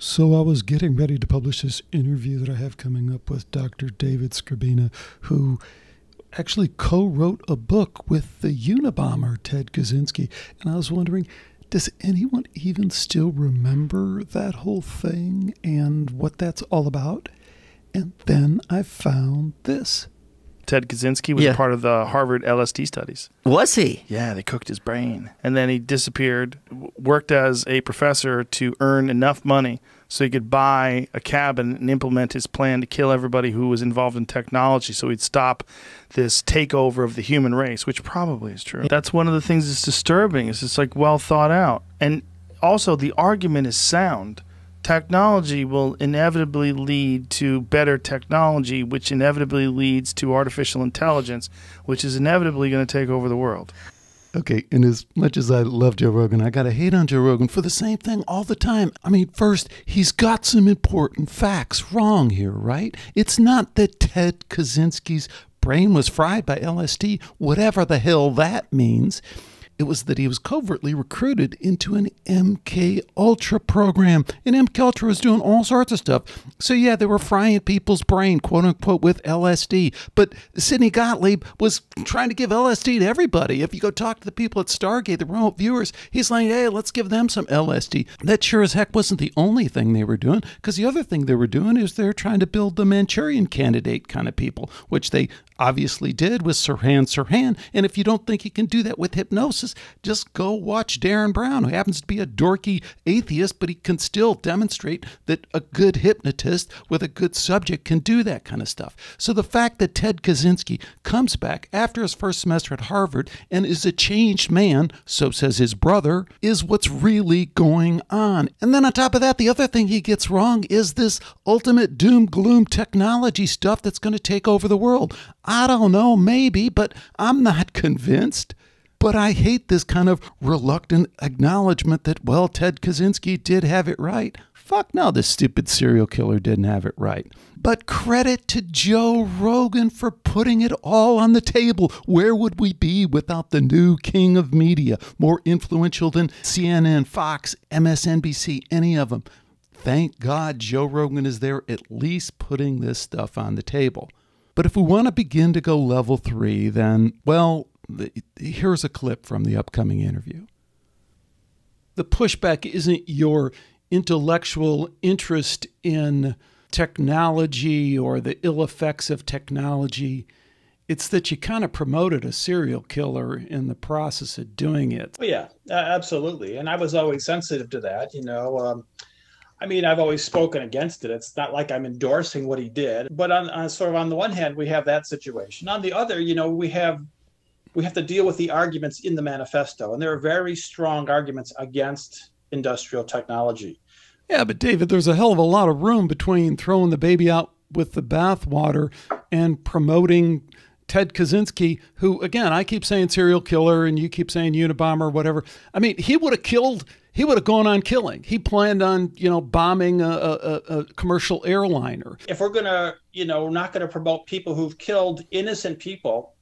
So I was getting ready to publish this interview that I have coming up with Dr. David Skrbina, who actually co-wrote a book with the Unabomber Ted Kaczynski, and I was wondering, does anyone even still remember that whole thing and what that's all about? And then I found this. Ted Kaczynski was Yeah. part of the Harvard LSD studies. Was he? Yeah, they cooked his brain. And then he disappeared, worked as a professor to earn enough money so he could buy a cabin and implement his plan to kill everybody who was involved in technology so he'd stop this takeover of the human race, which probably is true. That's one of the things that's disturbing. Is it's like well thought out. And also the argument is sound. Technology will inevitably lead to better technology, which inevitably leads to artificial intelligence, which is inevitably going to take over the world. Okay, and as much as I love Joe Rogan, I gotta hate on Joe Rogan for the same thing all the time. I mean, first, he's got some important facts wrong here, right? It's not that Ted Kaczynski's brain was fried by LSD, whatever the hell that means. It was that he was covertly recruited into an MK Ultra program. And MK Ultra was doing all sorts of stuff. So yeah, they were frying people's brain, quote unquote, with LSD. But Sidney Gottlieb was trying to give LSD to everybody. If you go talk to the people at Stargate, the remote viewers, he's like, hey, let's give them some LSD. That sure as heck wasn't the only thing they were doing, because the other thing they were doing is they're trying to build the Manchurian candidate kind of people, which they obviously did with Sirhan Sirhan. And if you don't think he can do that with hypnosis, just go watch Derren Brown, who happens to be a dorky atheist, but he can still demonstrate that a good hypnotist with a good subject can do that kind of stuff. So the fact that Ted Kaczynski comes back after his first semester at Harvard and is a changed man, so says his brother, is what's really going on. And then on top of that, the other thing he gets wrong is this ultimate doom gloom technology stuff that's going to take over the world. I don't know, maybe, but I'm not convinced. But I hate this kind of reluctant acknowledgement that, well, Ted Kaczynski did have it right. Fuck no, this stupid serial killer didn't have it right. But credit to Joe Rogan for putting it all on the table. Where would we be without the new king of media, more influential than CNN, Fox, MSNBC, any of them? Thank God Joe Rogan is there at least putting this stuff on the table. But if we want to begin to go level three, then, well, the, here's a clip from the upcoming interview. The pushback isn't your intellectual interest in technology or the ill effects of technology. It's that you kind of promoted a serial killer in the process of doing it. Oh, yeah, uh, absolutely. And I was always sensitive to that. You know, um, I mean, I've always spoken against it. It's not like I'm endorsing what he did, but on, sort of on the one hand, we have that situation. On the other, you know, we have we have to deal with the arguments in the manifesto, and there are very strong arguments against industrial technology. Yeah, but David, there's a hell of a lot of room between throwing the baby out with the bathwater and promoting Ted Kaczynski, who, again, I keep saying serial killer and you keep saying Unabomber, whatever. I mean, he would have killed, he would have gone on killing. He planned on, you know, bombing a, a, a commercial airliner. If we're going to, you know, we're not going to promote people who've killed innocent people,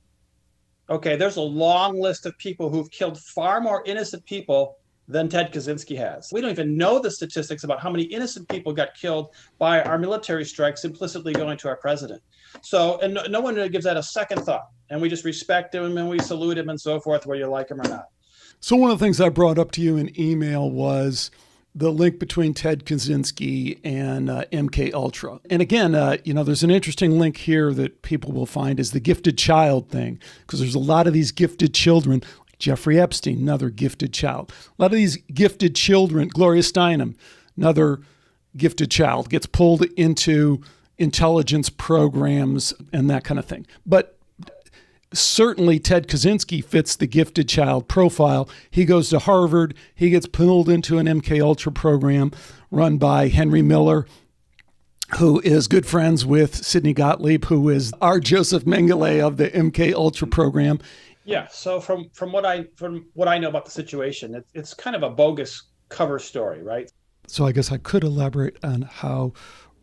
okay, there's a long list of people who've killed far more innocent people than Ted Kaczynski has. We don't even know the statistics about how many innocent people got killed by our military strikes implicitly going to our president. So, and no, no one gives that a second thought. And we just respect him and we salute him and so forth, whether you like him or not. So, one of the things I brought up to you in email was the link between Ted Kaczynski and uh, MK Ultra. And again, uh, you know, there's an interesting link here that people will find is the gifted child thing, because there's a lot of these gifted children. Jeffrey Epstein, another gifted child. A lot of these gifted children, Gloria Steinem, another gifted child, gets pulled into intelligence programs and that kind of thing. But certainly Ted Kaczynski fits the gifted child profile. He goes to Harvard. He gets pulled into an MK Ultra program run by Henry Miller, who is good friends with Sidney Gottlieb, who is our Joseph Mengele of the MK Ultra program. Yeah. So from from what I from what I know about the situation, it, it's kind of a bogus cover story, right? So I guess I could elaborate on how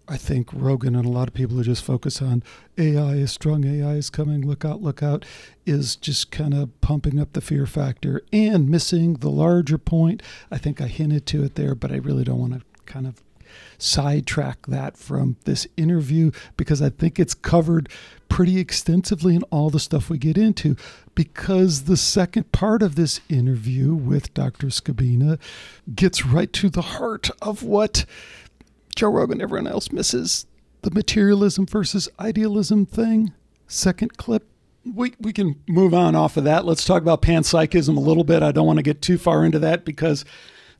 I think Rogan and a lot of people who just focus on AI is strong, AI is coming, look out, look out, is just kind of pumping up the fear factor and missing the larger point. I think I hinted to it there, but I really don't want to kind of sidetrack that from this interview because I think it's covered pretty extensively in all the stuff we get into. Because the second part of this interview with Dr. Skrbina gets right to the heart of what Joe Rogan everyone else misses the materialism versus idealism thing. Second clip we we can move on off of that. Let's talk about panpsychism a little bit. I don't want to get too far into that because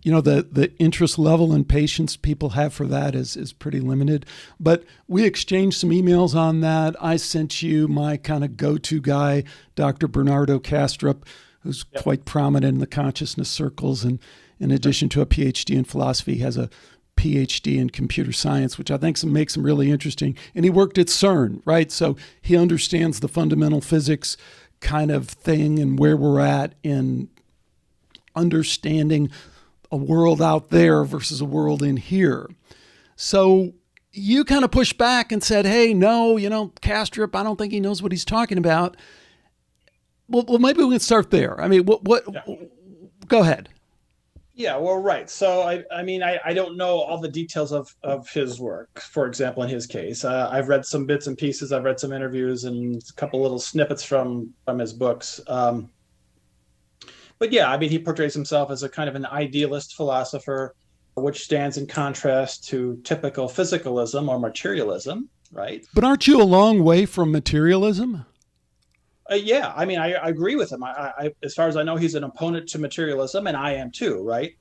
you know the the interest level and patience people have for that is is pretty limited. But we exchanged some emails on that. I sent you my kind of go-to guy, Dr. Bernardo Kastrup, who's yep. quite prominent in the consciousness circles and in addition to a PhD in philosophy, has a PhD in computer science, which I think makes him really interesting. And he worked at CERN, right? So he understands the fundamental physics kind of thing and where we're at in understanding a world out there versus a world in here. So you kind of pushed back and said, hey, no, you know, Kastrup, I don't think he knows what he's talking about. Well, well maybe we can start there. I mean, what, what, yeah. go ahead. Yeah, well, right. So I, I mean, I, I don't know all the details of of his work. For example, in his case, uh, I've read some bits and pieces. I've read some interviews and a couple little snippets from from his books. Um, but yeah, I mean, he portrays himself as a kind of an idealist philosopher, which stands in contrast to typical physicalism or materialism, right? But aren't you a long way from materialism? Uh, yeah, I mean, I, I, agree with him. I, I, as far as I know, he's an opponent to materialism, and I am too, right?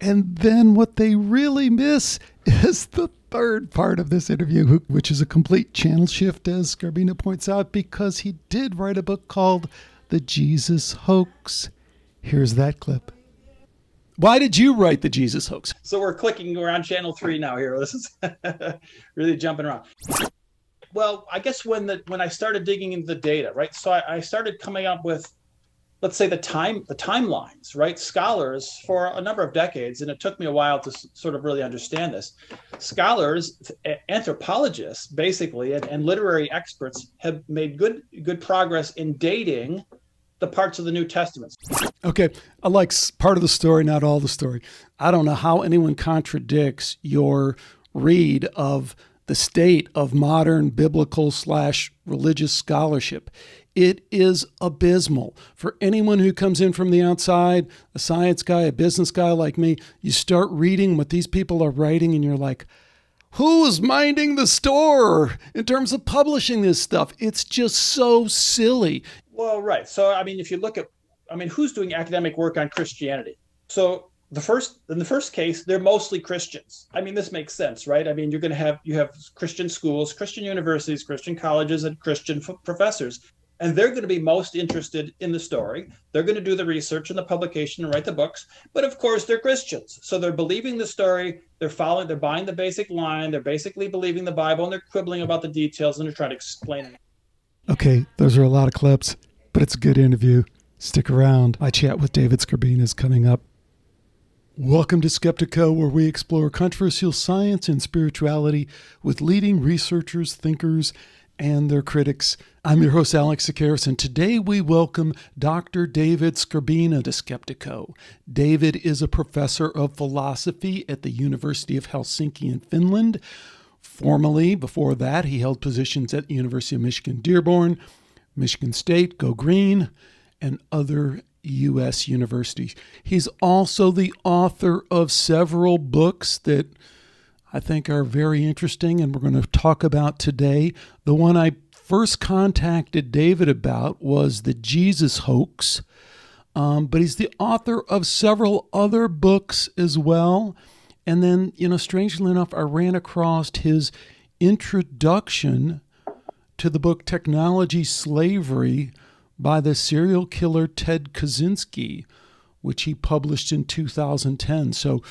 And then what they really miss is the third part of this interview, which is a complete channel shift, as Skrbina points out, because he did write a book called The Jesus Hoax. Here's that clip. Why did you write the Jesus hoax? So we're clicking, we're on channel three now here. This is really jumping around well, I guess when the when I started digging into the data, right? So I, I started coming up with, let's say, the time the timelines, right? Scholars for a number of decades, and it took me a while to sort of really understand this. Scholars, anthropologists, basically, and, and literary experts have made good good progress in dating the parts of the New Testament. Okay, I like part of the story, not all the story. I don't know how anyone contradicts your read of the state of modern biblical slash religious scholarship. It is abysmal. For anyone who comes in from the outside, a science guy, a business guy like me, you start reading what these people are writing and you're like, who's minding the store in terms of publishing this stuff? It's just so silly. Well, right. So, I mean, if you look at, I mean, who's doing academic work on Christianity? So, the first in the first case they're mostly christians. I mean this makes sense right? I mean you're going to have you have christian schools christian universities christian colleges and christian f- professors and they're going to be most interested in the story. They're going to do the research and the publication and write the books but of course they're christians. So they're believing the story they're following they're buying the basic line they're basically believing the bible and they're quibbling about the details and they're trying to explain it. Okay those are a lot of clips but it's a good interview. Stick around. My chat with david Skrbina is coming up Welcome to Skeptiko, where we explore controversial science and spirituality with leading researchers, thinkers, and their critics. I'm your host, Alex Tsakiris, and today we welcome Dr. David Skrbina to Skeptiko. David is a professor of philosophy at the University of Helsinki in Finland. Formerly, before that, he held positions at the University of Michigan Dearborn, Michigan State, Go Green, and other U.S. universities. He's also the author of several books that I think are very interesting and we're going to talk about today. The one I first contacted David about was the Jesus hoax, um, but he's the author of several other books as well. And then, you know, strangely enough, I ran across his introduction to the book Technology Slavery by the serial killer Ted Kaczynski, which he published in 2010. So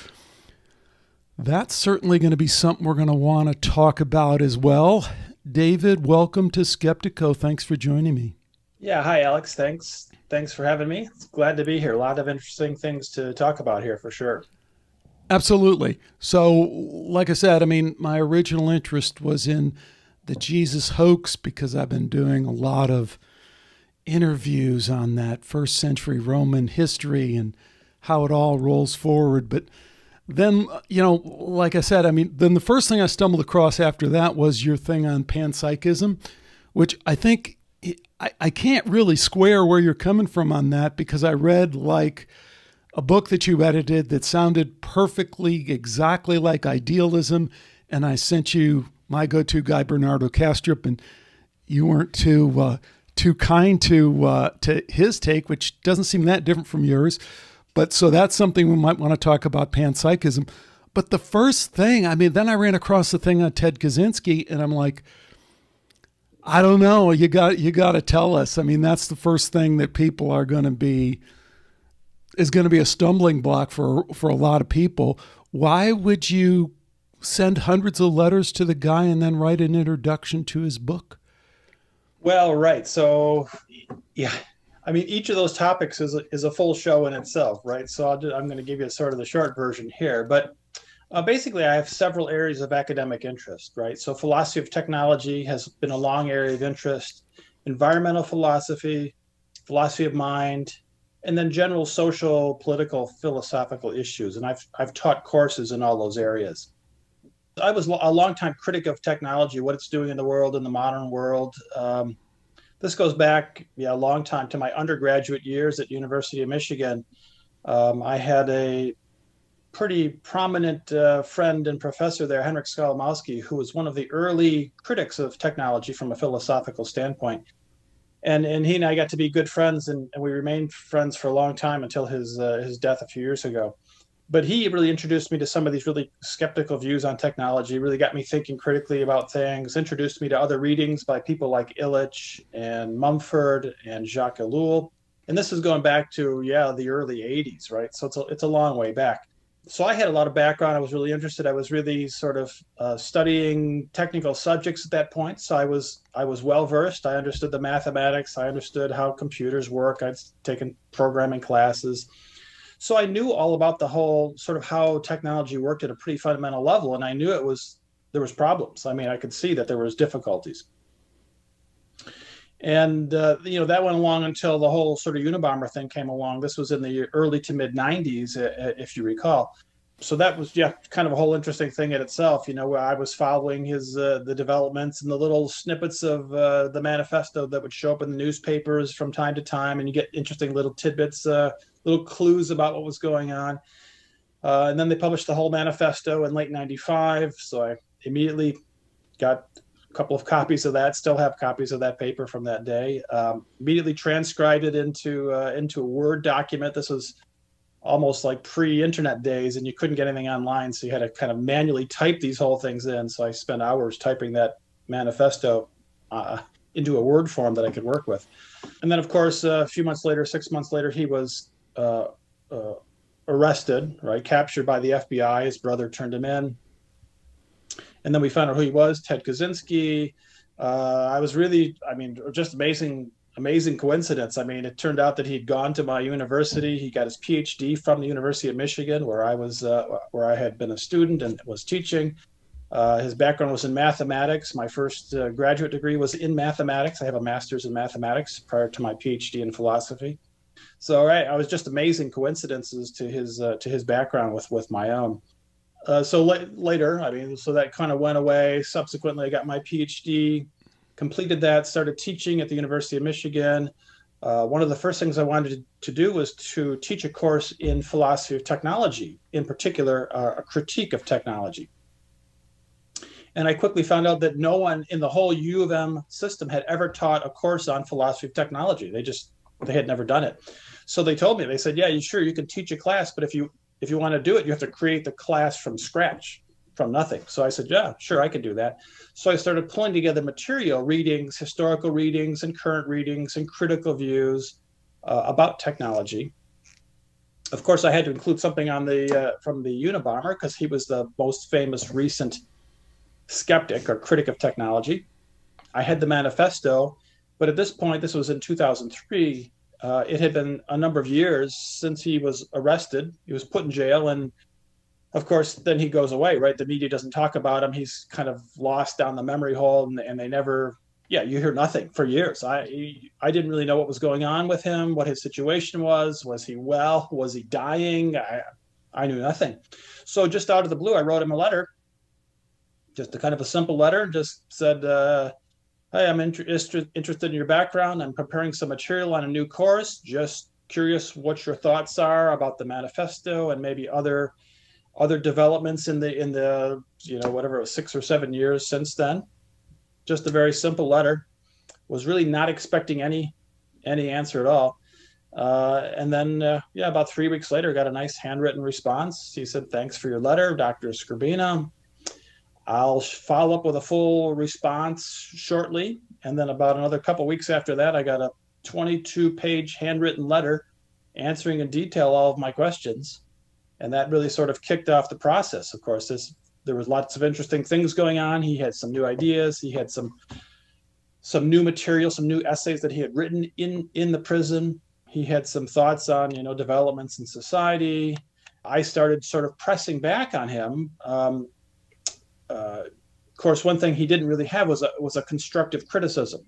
that's certainly going to be something we're going to want to talk about as well. David, welcome to Skeptiko. Thanks for joining me. Yeah, hi Alex. Thanks. Thanks for having me. It's glad to be here. A lot of interesting things to talk about here for sure. Absolutely. So, like I said, I mean, my original interest was in the Jesus hoax because I've been doing a lot of interviews on that first century Roman history and how it all rolls forward. But then you know, like I said, I mean, then the first thing I stumbled across after that was your thing on panpsychism, which I think I, I can't really square where you're coming from on that because I read like a book that you edited that sounded perfectly exactly like idealism, and I sent you my go-to guy Bernardo Kastrup, and you weren't too uh, too kind to uh, to his take, which doesn't seem that different from yours. But so that's something we might want to talk about panpsychism. But the first thing, I mean, then I ran across the thing on Ted Kaczynski, and I'm like, I don't know. You got you got to tell us. I mean, that's the first thing that people are going to be is going to be a stumbling block for for a lot of people. Why would you send hundreds of letters to the guy and then write an introduction to his book? Well, right. So, yeah, I mean, each of those topics is a, is a full show in itself, right? So i am going to give you sort of the short version here, but uh, basically, I have several areas of academic interest, right? So philosophy of technology has been a long area of interest, environmental philosophy, philosophy of mind, and then general social, political, philosophical issues. And I've I've taught courses in all those areas. I was a longtime critic of technology, what it's doing in the world, in the modern world. Um, this goes back yeah, a long time to my undergraduate years at University of Michigan. Um, I had a pretty prominent uh, friend and professor there, Henrik Skolimowski, who was one of the early critics of technology from a philosophical standpoint. And, and he and I got to be good friends, and, and we remained friends for a long time until his uh, his death a few years ago but he really introduced me to some of these really skeptical views on technology really got me thinking critically about things introduced me to other readings by people like illich and mumford and jacques ellul. And this is going back to yeah the early 80s right? So it's a, it's a long way back. So i had a lot of background. I was really interested. I was really sort of uh, studying technical subjects at that point. So i was i was well versed i understood the mathematics. I understood how computers work. I'd taken programming classes so I knew all about the whole sort of how technology worked at a pretty fundamental level, and I knew it was there was problems. I mean, I could see that there was difficulties. And uh, you know that went along until the whole sort of Unabomber thing came along. This was in the early to mid '90s, uh, if you recall. So that was yeah, kind of a whole interesting thing in itself. You know, where I was following his uh, the developments and the little snippets of uh, the manifesto that would show up in the newspapers from time to time, and you get interesting little tidbits uh, little clues about what was going on. Uh, and then they published the whole manifesto in late 95. So I immediately got a couple of copies of that, still have copies of that paper from that day. Um, immediately transcribed it into, uh, into a Word document. This was almost like pre-internet days and you couldn't get anything online. So you had to kind of manually type these whole things in. So I spent hours typing that manifesto uh, into a Word form that I could work with. And then, of course, uh, a few months later, six months later, he was uh, uh, arrested, right, captured by the FBI. His brother turned him in, and then we found out who he was, Ted Kaczynski. Uh, I was really, I mean, just amazing, amazing coincidence. I mean, it turned out that he'd gone to my university. He got his PhD from the University of Michigan, where I was, uh, where I had been a student and was teaching. Uh, his background was in mathematics. My first uh, graduate degree was in mathematics. I have a master's in mathematics prior to my PhD in philosophy. So right, I was just amazing coincidences to his uh, to his background with with my own. Uh, so la- later, I mean, so that kind of went away. Subsequently, I got my PhD, completed that, started teaching at the University of Michigan. Uh, one of the first things I wanted to do was to teach a course in philosophy of technology, in particular, uh, a critique of technology. And I quickly found out that no one in the whole U of M system had ever taught a course on philosophy of technology. They just they had never done it. So they told me, they said, yeah, you sure you can teach a class, but if you if you want to do it, you have to create the class from scratch, from nothing. So I said, yeah, sure, I can do that. So I started pulling together material, readings, historical readings, and current readings, and critical views uh, about technology. Of course, I had to include something on the uh, from the Unabomber because he was the most famous recent skeptic or critic of technology. I had the manifesto, but at this point, this was in 2003. Uh, it had been a number of years since he was arrested. He was put in jail, and of course, then he goes away. Right? The media doesn't talk about him. He's kind of lost down the memory hole, and, and they never. Yeah, you hear nothing for years. I I didn't really know what was going on with him, what his situation was. Was he well? Was he dying? I I knew nothing. So just out of the blue, I wrote him a letter, just a kind of a simple letter, just said, uh, "Hey, I'm inter- interested in your background. I'm preparing some material on a new course. Just curious what your thoughts are about the manifesto and maybe other other developments in the in the you know whatever it was six or seven years since then." Just a very simple letter. Was really not expecting any any answer at all. Uh, and then, uh, yeah, about three weeks later, got a nice handwritten response. He said, "Thanks for your letter, Dr. Skrbina. I'll follow up with a full response shortly." And then, about another couple weeks after that, I got a 22-page handwritten letter answering in detail all of my questions, and that really sort of kicked off the process. Of course, this, there was lots of interesting things going on. He had some new ideas. He had some some new material, some new essays that he had written in in the prison he had some thoughts on you know developments in society. I started sort of pressing back on him. Um, uh, of course, one thing he didn't really have was a, was a constructive criticism,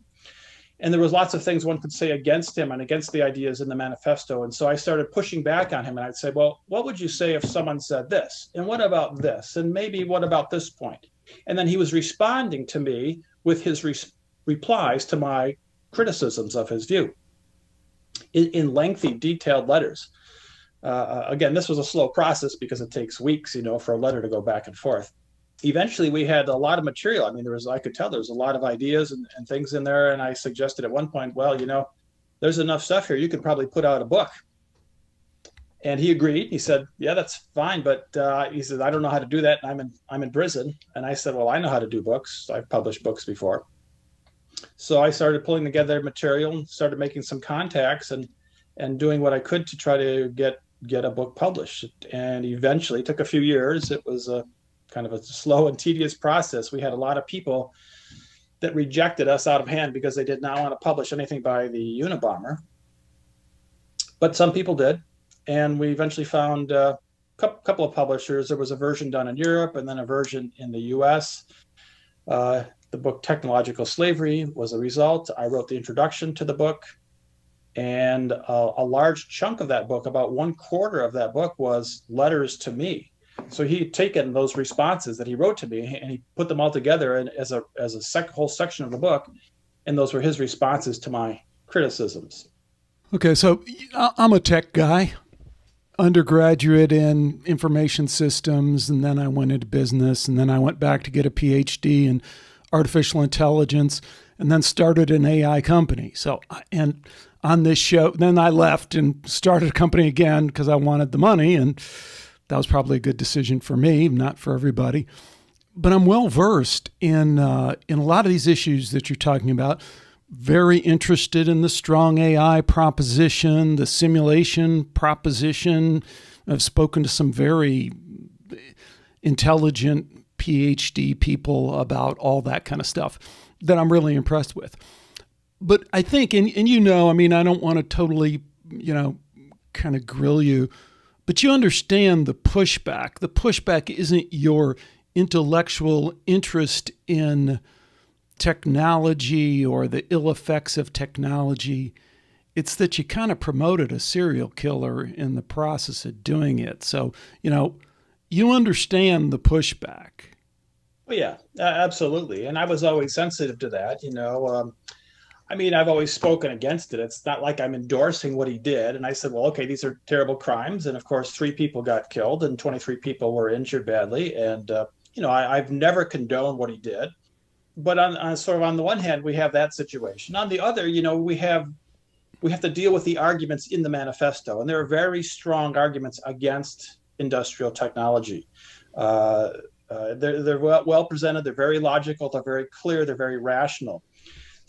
and there was lots of things one could say against him and against the ideas in the manifesto. And so I started pushing back on him, and I'd say, "Well, what would you say if someone said this? And what about this? And maybe what about this point?" And then he was responding to me with his re- replies to my criticisms of his view in, in lengthy, detailed letters. Uh, uh, again, this was a slow process because it takes weeks, you know, for a letter to go back and forth. Eventually, we had a lot of material. I mean, there was, I could tell there was a lot of ideas and, and things in there. And I suggested at one point, well, you know, there's enough stuff here. You can probably put out a book. And he agreed. He said, "Yeah, that's fine." But uh, he said, "I don't know how to do that. And I'm in I'm in prison." And I said, "Well, I know how to do books. I've published books before." so I started pulling together material and started making some contacts and and doing what I could to try to get get a book published. And eventually, took a few years. It was a kind of a slow and tedious process. We had a lot of people that rejected us out of hand because they did not want to publish anything by the Unabomber. But some people did, and we eventually found a couple of publishers. There was a version done in Europe, and then a version in the U.S. Uh, the book Technological Slavery was a result. I wrote the introduction to the book, and a, a large chunk of that book, about one quarter of that book, was letters to me. So he had taken those responses that he wrote to me and he put them all together and as a as a sec- whole section of the book, and those were his responses to my criticisms. Okay, so I'm a tech guy, undergraduate in information systems, and then I went into business, and then I went back to get a PhD in artificial intelligence, and then started an AI company. So, and on this show, then I left and started a company again because I wanted the money, and that was probably a good decision for me, not for everybody. But I'm well versed in uh, in a lot of these issues that you're talking about. Very interested in the strong AI proposition, the simulation proposition. I've spoken to some very intelligent PhD people about all that kind of stuff that I'm really impressed with. But I think, and, and you know, I mean, I don't want to totally, you know, kind of grill you, but you understand the pushback. The pushback isn't your intellectual interest in technology or the ill effects of technology. It's that you kind of promoted a serial killer in the process of doing it. So, you know, you understand the pushback. Well, yeah, absolutely. And I was always sensitive to that. You know, um, I mean, I've always spoken against it. It's not like I'm endorsing what he did. And I said, well, okay, these are terrible crimes. And of course, three people got killed and 23 people were injured badly. And, uh, you know, I, have never condoned what he did. But on, on sort of on the one hand, we have that situation. On the other, you know, we have we have to deal with the arguments in the manifesto, and there are very strong arguments against industrial technology. Uh, uh, they're they're well, well presented. They're very logical. They're very clear. They're very rational.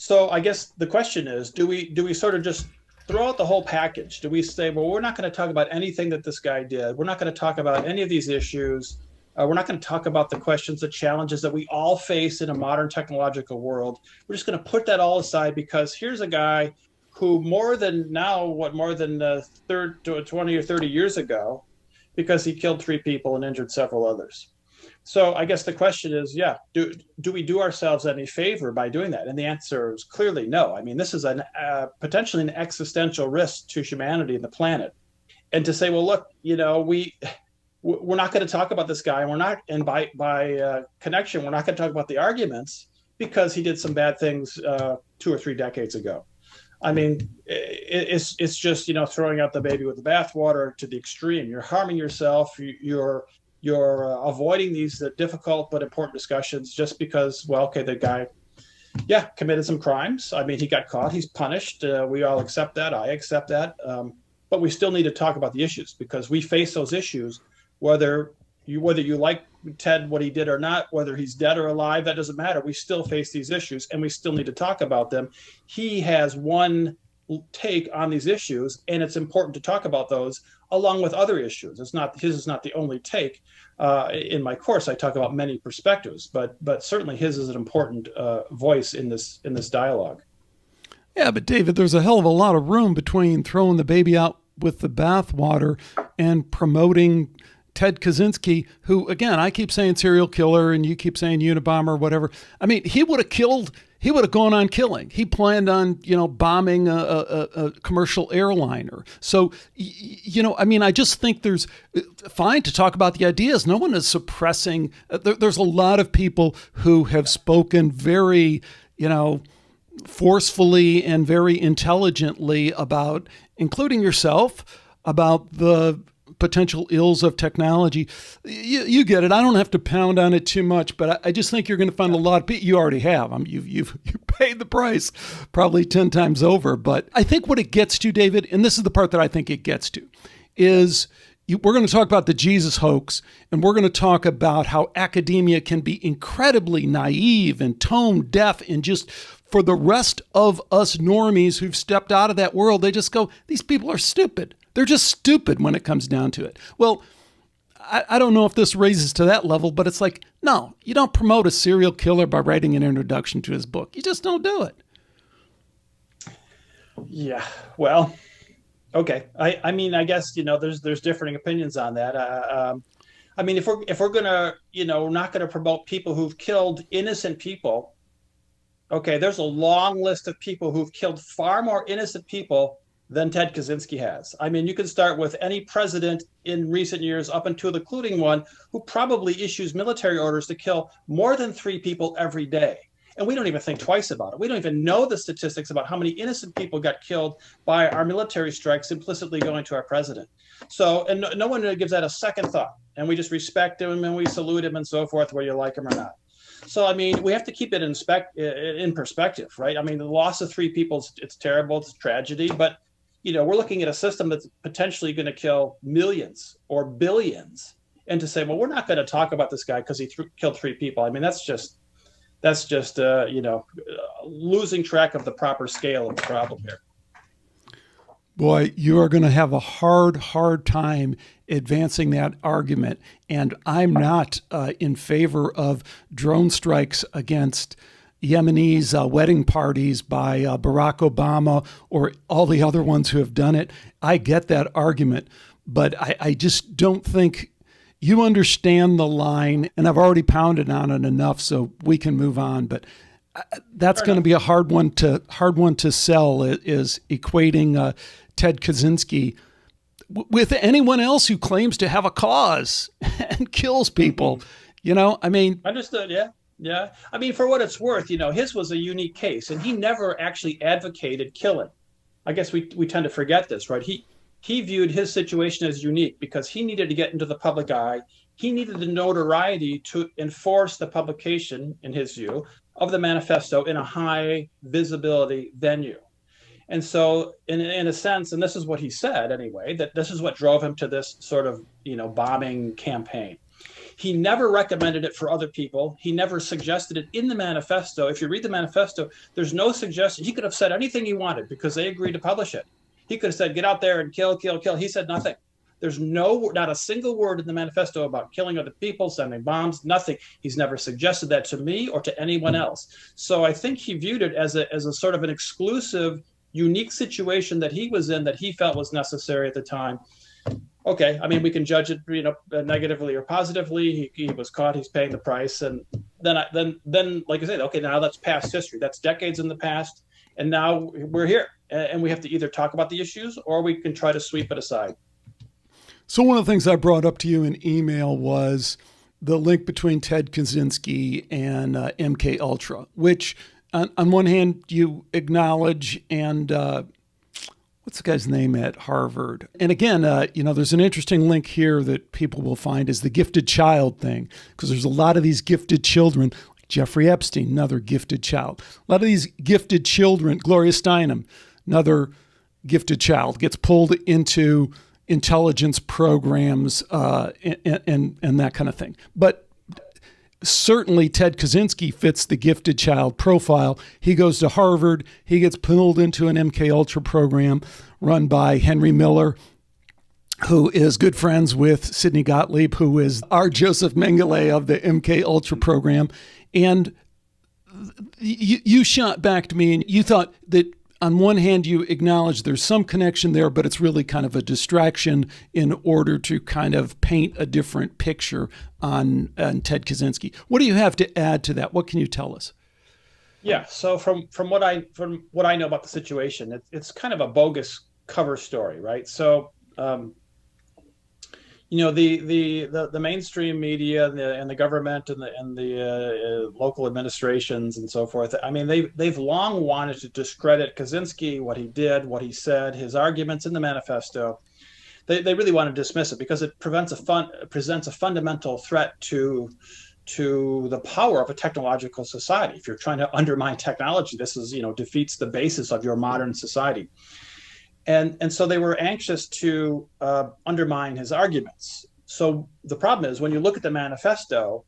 So I guess the question is, do we do we sort of just throw out the whole package? Do we say, well, we're not going to talk about anything that this guy did. We're not going to talk about any of these issues. Uh, we're not going to talk about the questions, the challenges that we all face in a modern technological world. We're just going to put that all aside because here's a guy who more than now, what more than uh, third, 20 or 30 years ago, because he killed three people and injured several others. So I guess the question is, yeah, do do we do ourselves any favor by doing that? And the answer is clearly no. I mean, this is an uh, potentially an existential risk to humanity and the planet. And to say, well, look, you know, we we're not going to talk about this guy, and we're not, and by by uh, connection, we're not going to talk about the arguments because he did some bad things uh, two or three decades ago. I mean, it's it's just you know throwing out the baby with the bathwater to the extreme. You're harming yourself. You're you're uh, avoiding these difficult but important discussions just because, well, okay, the guy, yeah, committed some crimes. I mean, he got caught. He's punished. Uh, we all accept that. I accept that. Um, but we still need to talk about the issues because we face those issues, whether you whether you like Ted what he did or not, whether he's dead or alive, that doesn't matter. We still face these issues, and we still need to talk about them. He has one take on these issues, and it's important to talk about those along with other issues. It's not his is not the only take. Uh, in my course, I talk about many perspectives, but but certainly his is an important uh, voice in this in this dialogue. Yeah, but David, there's a hell of a lot of room between throwing the baby out with the bathwater and promoting Ted Kaczynski, who again I keep saying serial killer and you keep saying Unabomber whatever. I mean, he would have killed he would have gone on killing. He planned on, you know, bombing a, a, a commercial airliner. So, you know, I mean, I just think there's uh, fine to talk about the ideas. No one is suppressing. Uh, there, there's a lot of people who have spoken very, you know, forcefully and very intelligently about, including yourself, about the potential ills of technology. You, you, get it. I don't have to pound on it too much, but I, I just think you're going to find a lot of people. You already have. I mean, you've, you've, you paid the price probably 10 times over. But I think what it gets to, David, and this is the part that I think it gets to, is we're going to talk about the Jesus hoax, and we're going to talk about how academia can be incredibly naive and tone deaf and just for the rest of us normies who've stepped out of that world, they just go, these people are stupid. They're just stupid when it comes down to it. Well, I, I don't know if this raises to that level, but it's like, no, you don't promote a serial killer by writing an introduction to his book. You just don't do it. Yeah. Well, okay. I, I mean, I guess, you know, there's, there's differing opinions on that. Uh, um, I mean, if we're, if we're to, you know, we're not to promote people who've killed innocent people. Okay. There's a long list of people who've killed far more innocent people than Ted Kaczynski has. I mean, you can start with any president in recent years, up until the including one who probably issues military orders to kill more than three people every day. And we don't even think twice about it. We don't even know the statistics about how many innocent people got killed by our military strikes implicitly going to our president. So, and no, one gives that a second thought. And we just respect him and we salute him and so forth, whether you like him or not. So, I mean, we have to keep it in, spec- in perspective, right? I mean, the loss of three people, it's terrible, it's a tragedy, but you know, we're looking at a system that's potentially going to kill millions or billions. And to say, well, we're not going to talk about this guy because he th- killed three people. I mean, that's just that's just uh, you know losing track of the proper scale of the problem here. Boy, you are going to have a hard, hard time advancing that argument. And I'm not uh, in favor of drone strikes against Yemenis uh, wedding parties by uh, Barack Obama or all the other ones who have done it. I get that argument, but I, I just don't think you understand the line, and I've already pounded on it enough, so we can move on. But uh, that's going to be a hard one to hard one to sell. Is equating uh, Ted Kaczynski with anyone else who claims to have a cause and kills people. Mm-hmm. You know, I mean, understood. Yeah. Yeah. I mean, for what it's worth, you know, his was a unique case and he never actually advocated killing. I guess we, we tend to forget this, right? He, he viewed his situation as unique because he needed to get into the public eye. He needed the notoriety to enforce the publication, in his view, of the manifesto in a high visibility venue. And so, in, in a sense, and this is what he said anyway, that this is what drove him to this sort of, you know, bombing campaign. He never recommended it for other people. He never suggested it in the manifesto. If you read the manifesto, there's no suggestion. He could have said anything he wanted because they agreed to publish it. He could have said, get out there and kill, kill, kill. He said nothing. There's no, not a single word in the manifesto about killing other people, sending bombs, nothing. He's never suggested that to me or to anyone else. So I think he viewed it as a, as a sort of an exclusive, unique situation that he was in that he felt was necessary at the time okay, I mean, we can judge it, you know, negatively or positively. He, he was caught. He's paying the price, and then I, then then like I said, okay, now that's past history. That's decades in the past, and now we're here, and we have to either talk about the issues or we can try to sweep it aside. So one of the things I brought up to you in email was the link between Ted Kaczynski and uh, MK Ultra, which on, on, one hand you acknowledge and uh, what's the guy's name at Harvard? And again, uh, you know, there's an interesting link here that people will find is the gifted child thing because there's a lot of these gifted children. Jeffrey Epstein, another gifted child. A lot of these gifted children, Gloria Steinem, another gifted child, gets pulled into intelligence programs uh, and, and, and that kind of thing. But certainly Ted Kaczynski fits the gifted child profile. He goes to Harvard. He gets pulled into an MK Ultra program run by Henry Miller, who is good friends with Sidney Gottlieb, who is our Joseph Mengele of the MK Ultra program. And you, you shot back to me and you thought that on one hand, you acknowledge there's some connection there, but it's really kind of a distraction in order to kind of paint a different picture on, on Ted Kaczynski. What do you have to add to that? What can you tell us? Yeah, so from from what I from what I know about the situation, it, it's kind of a bogus cover story, right? So um, you know the, the the the, mainstream media and the, and the government and the and the uh, uh, local administrations and so forth. I mean, they they've long wanted to discredit Kaczynski, what he did, what he said, his arguments in the manifesto. They, they really want to dismiss it because it prevents a fun presents a fundamental threat to to the power of a technological society. If you're trying to undermine technology, this is you know defeats the basis of your modern society and and so they were anxious to uh, undermine his arguments. So the problem is when you look at the manifesto,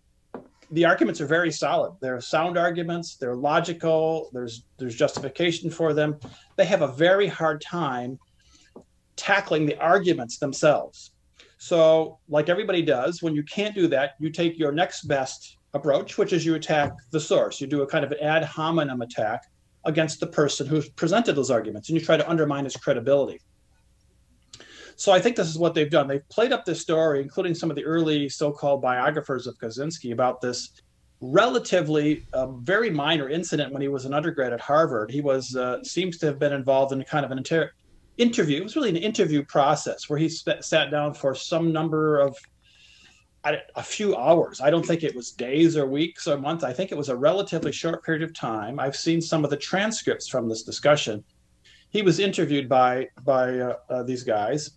the arguments are very solid. They're sound arguments. They're logical. There's there's justification for them. They have a very hard time tackling the arguments themselves. So, like everybody does, when you can't do that, you take your next best approach, which is you attack the source. You do a kind of ad hominem attack against the person who's presented those arguments and you try to undermine his credibility. So I think this is what they've done. They've played up this story, including some of the early so-called biographers of Kaczynski, about this relatively uh, very minor incident when he was an undergrad at Harvard. He was uh, seems to have been involved in kind of an inter- interview. It was really an interview process where he sp- sat down for some number of a few hours. I don't think it was days or weeks or months. I think it was a relatively short period of time. I've seen some of the transcripts from this discussion. He was interviewed by by uh, uh, these guys,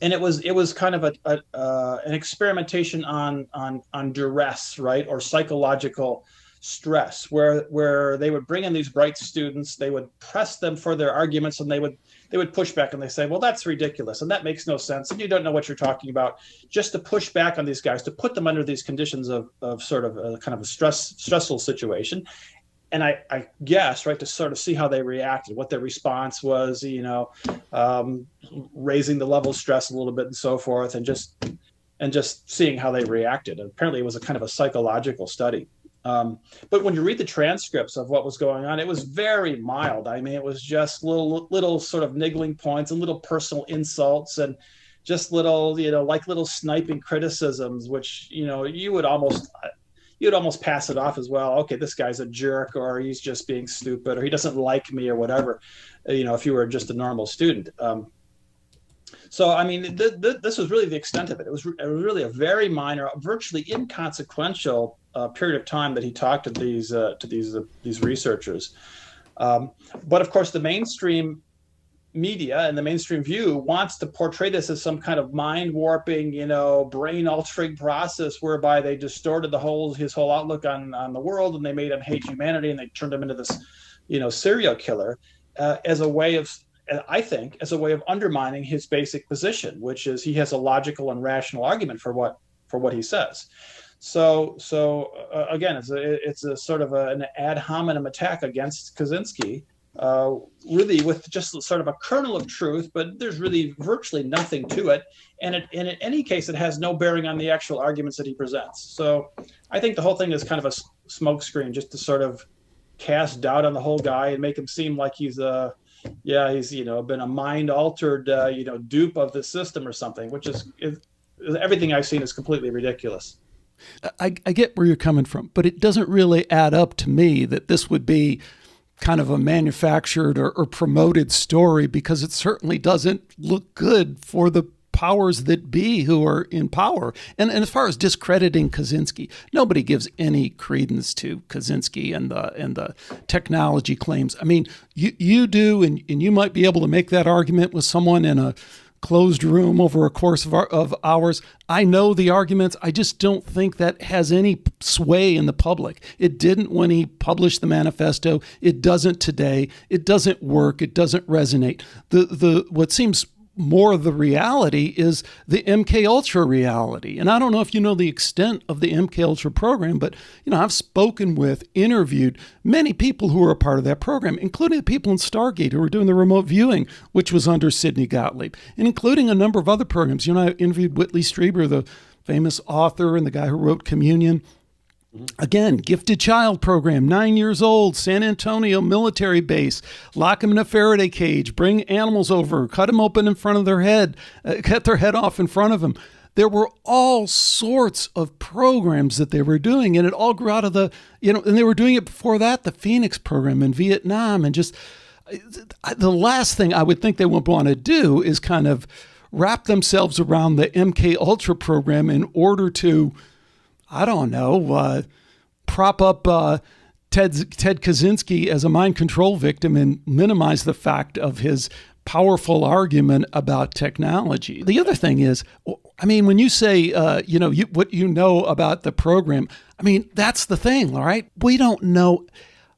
and it was it was kind of a, a uh, an experimentation on on on duress, right, or psychological stress, where where they would bring in these bright students, they would press them for their arguments, and they would they would push back and they say, well, that's ridiculous and that makes no sense and you don't know what you're talking about. Just to push back on these guys, to put them under these conditions of, of sort of a kind of a stress stressful situation. And I, I guess, right, to sort of see how they reacted, what their response was, you know, um, raising the level of stress a little bit and so forth, and just and just seeing how they reacted. And apparently, it was a kind of a psychological study. Um, but when you read the transcripts of what was going on, it was very mild. I mean, it was just little, little sort of niggling points and little personal insults and just little, you know, like little sniping criticisms, which you know you would almost you'd almost pass it off as well. Okay, this guy's a jerk, or he's just being stupid, or he doesn't like me, or whatever. You know, if you were just a normal student. Um, so, I mean, th- th- this was really the extent of it. It was, re- it was really a very minor, virtually inconsequential uh, period of time that he talked to these uh, to these uh, these researchers. Um, but of course, the mainstream media and the mainstream view wants to portray this as some kind of mind warping, you know, brain altering process whereby they distorted the whole his whole outlook on on the world and they made him hate humanity and they turned him into this, you know, serial killer uh, as a way of I think, as a way of undermining his basic position, which is he has a logical and rational argument for what for what he says. So, so uh, again, it's a it's a sort of a, an ad hominem attack against Kaczynski, uh, really with just sort of a kernel of truth, but there's really virtually nothing to it, and it, and in any case, it has no bearing on the actual arguments that he presents. So, I think the whole thing is kind of a smokescreen, just to sort of cast doubt on the whole guy and make him seem like he's a yeah, he's you know been a mind altered uh, you know dupe of the system or something, which is, is everything I've seen is completely ridiculous. I, I get where you're coming from, but it doesn't really add up to me that this would be kind of a manufactured or, or promoted story because it certainly doesn't look good for the powers that be who are in power. And, and as far as discrediting Kaczynski, nobody gives any credence to Kaczynski and the and the technology claims. I mean, you you do, and, and you might be able to make that argument with someone in a closed room over a course of, of hours. I know the arguments. I just don't think that has any sway in the public. It didn't when he published the manifesto. It doesn't today. It doesn't work. It doesn't resonate. The the what seems more of the reality is the MK Ultra reality. And I don't know if you know the extent of the MK Ultra program, but you know, I've spoken with, interviewed many people who were a part of that program, including the people in Stargate who were doing the remote viewing, which was under Sidney Gottlieb, and including a number of other programs. You know, I interviewed Whitley Strieber, the famous author and the guy who wrote Communion. Again, gifted child program, nine years old, San Antonio military base. Lock them in a Faraday cage, bring animals over, cut them open in front of their head, uh, cut their head off in front of them. There were all sorts of programs that they were doing, and it all grew out of the, you know, and they were doing it before that, the Phoenix program in Vietnam. And just the last thing I would think they would want to do is kind of wrap themselves around the MK Ultra program in order to I don't know, uh, prop up uh, Ted, Ted Kaczynski as a mind control victim and minimize the fact of his powerful argument about technology. The other thing is, I mean, when you say, uh, you know, you, what you know about the program, I mean, that's the thing, all right? We don't know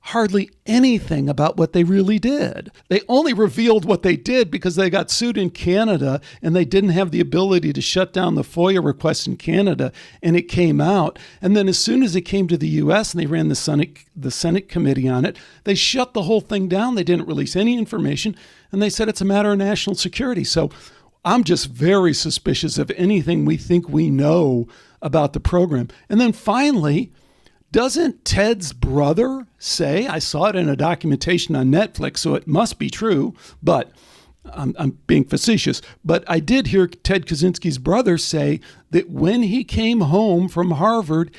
hardly anything about what they really did. They only revealed what they did because they got sued in Canada and they didn't have the ability to shut down the FOIA request in Canada and it came out. And then as soon as it came to the US and they ran the Senate the Senate committee on it, they shut the whole thing down. They didn't release any information and they said it's a matter of national security. So I'm just very suspicious of anything we think we know about the program. And then finally, doesn't Ted's brother say, I saw it in a documentation on Netflix, so it must be true, but I'm, I'm, being facetious, but I did hear Ted Kaczynski's brother say that when he came home from Harvard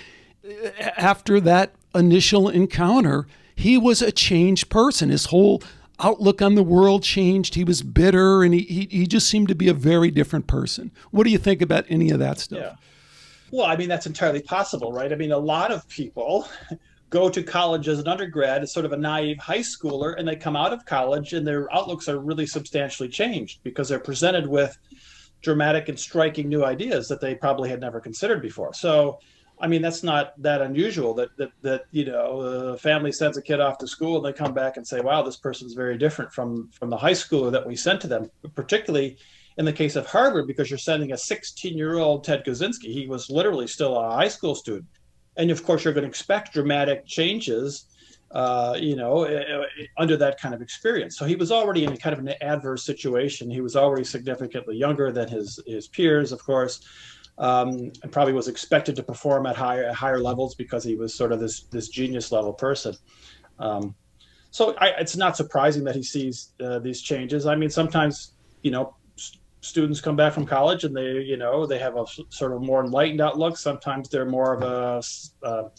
after that initial encounter, he was a changed person. His whole outlook on the world changed. He was bitter and he, he, he just seemed to be a very different person. What do you think about any of that stuff? Yeah. Well, I mean, that's entirely possible, right? I mean, a lot of people go to college as an undergrad as sort of a naive high schooler, and they come out of college and their outlooks are really substantially changed because they're presented with dramatic and striking new ideas that they probably had never considered before. So, I mean, that's not that unusual that that that you know, a family sends a kid off to school and they come back and say, "Wow, this person's very different from from the high schooler that we sent to them." Particularly in the case of Harvard, because you're sending a 16 year old Ted Kaczynski, he was literally still a high school student. And of course, you're going to expect dramatic changes, uh, you know, under that kind of experience. So he was already in kind of an adverse situation. He was already significantly younger than his, his peers, of course. Um, and probably was expected to perform at higher at higher levels because he was sort of this this genius level person. Um, so I, it's not surprising that he sees uh, these changes. I mean, sometimes you know students come back from college and they you know they have a sort of more enlightened outlook. Sometimes they're more of a uh,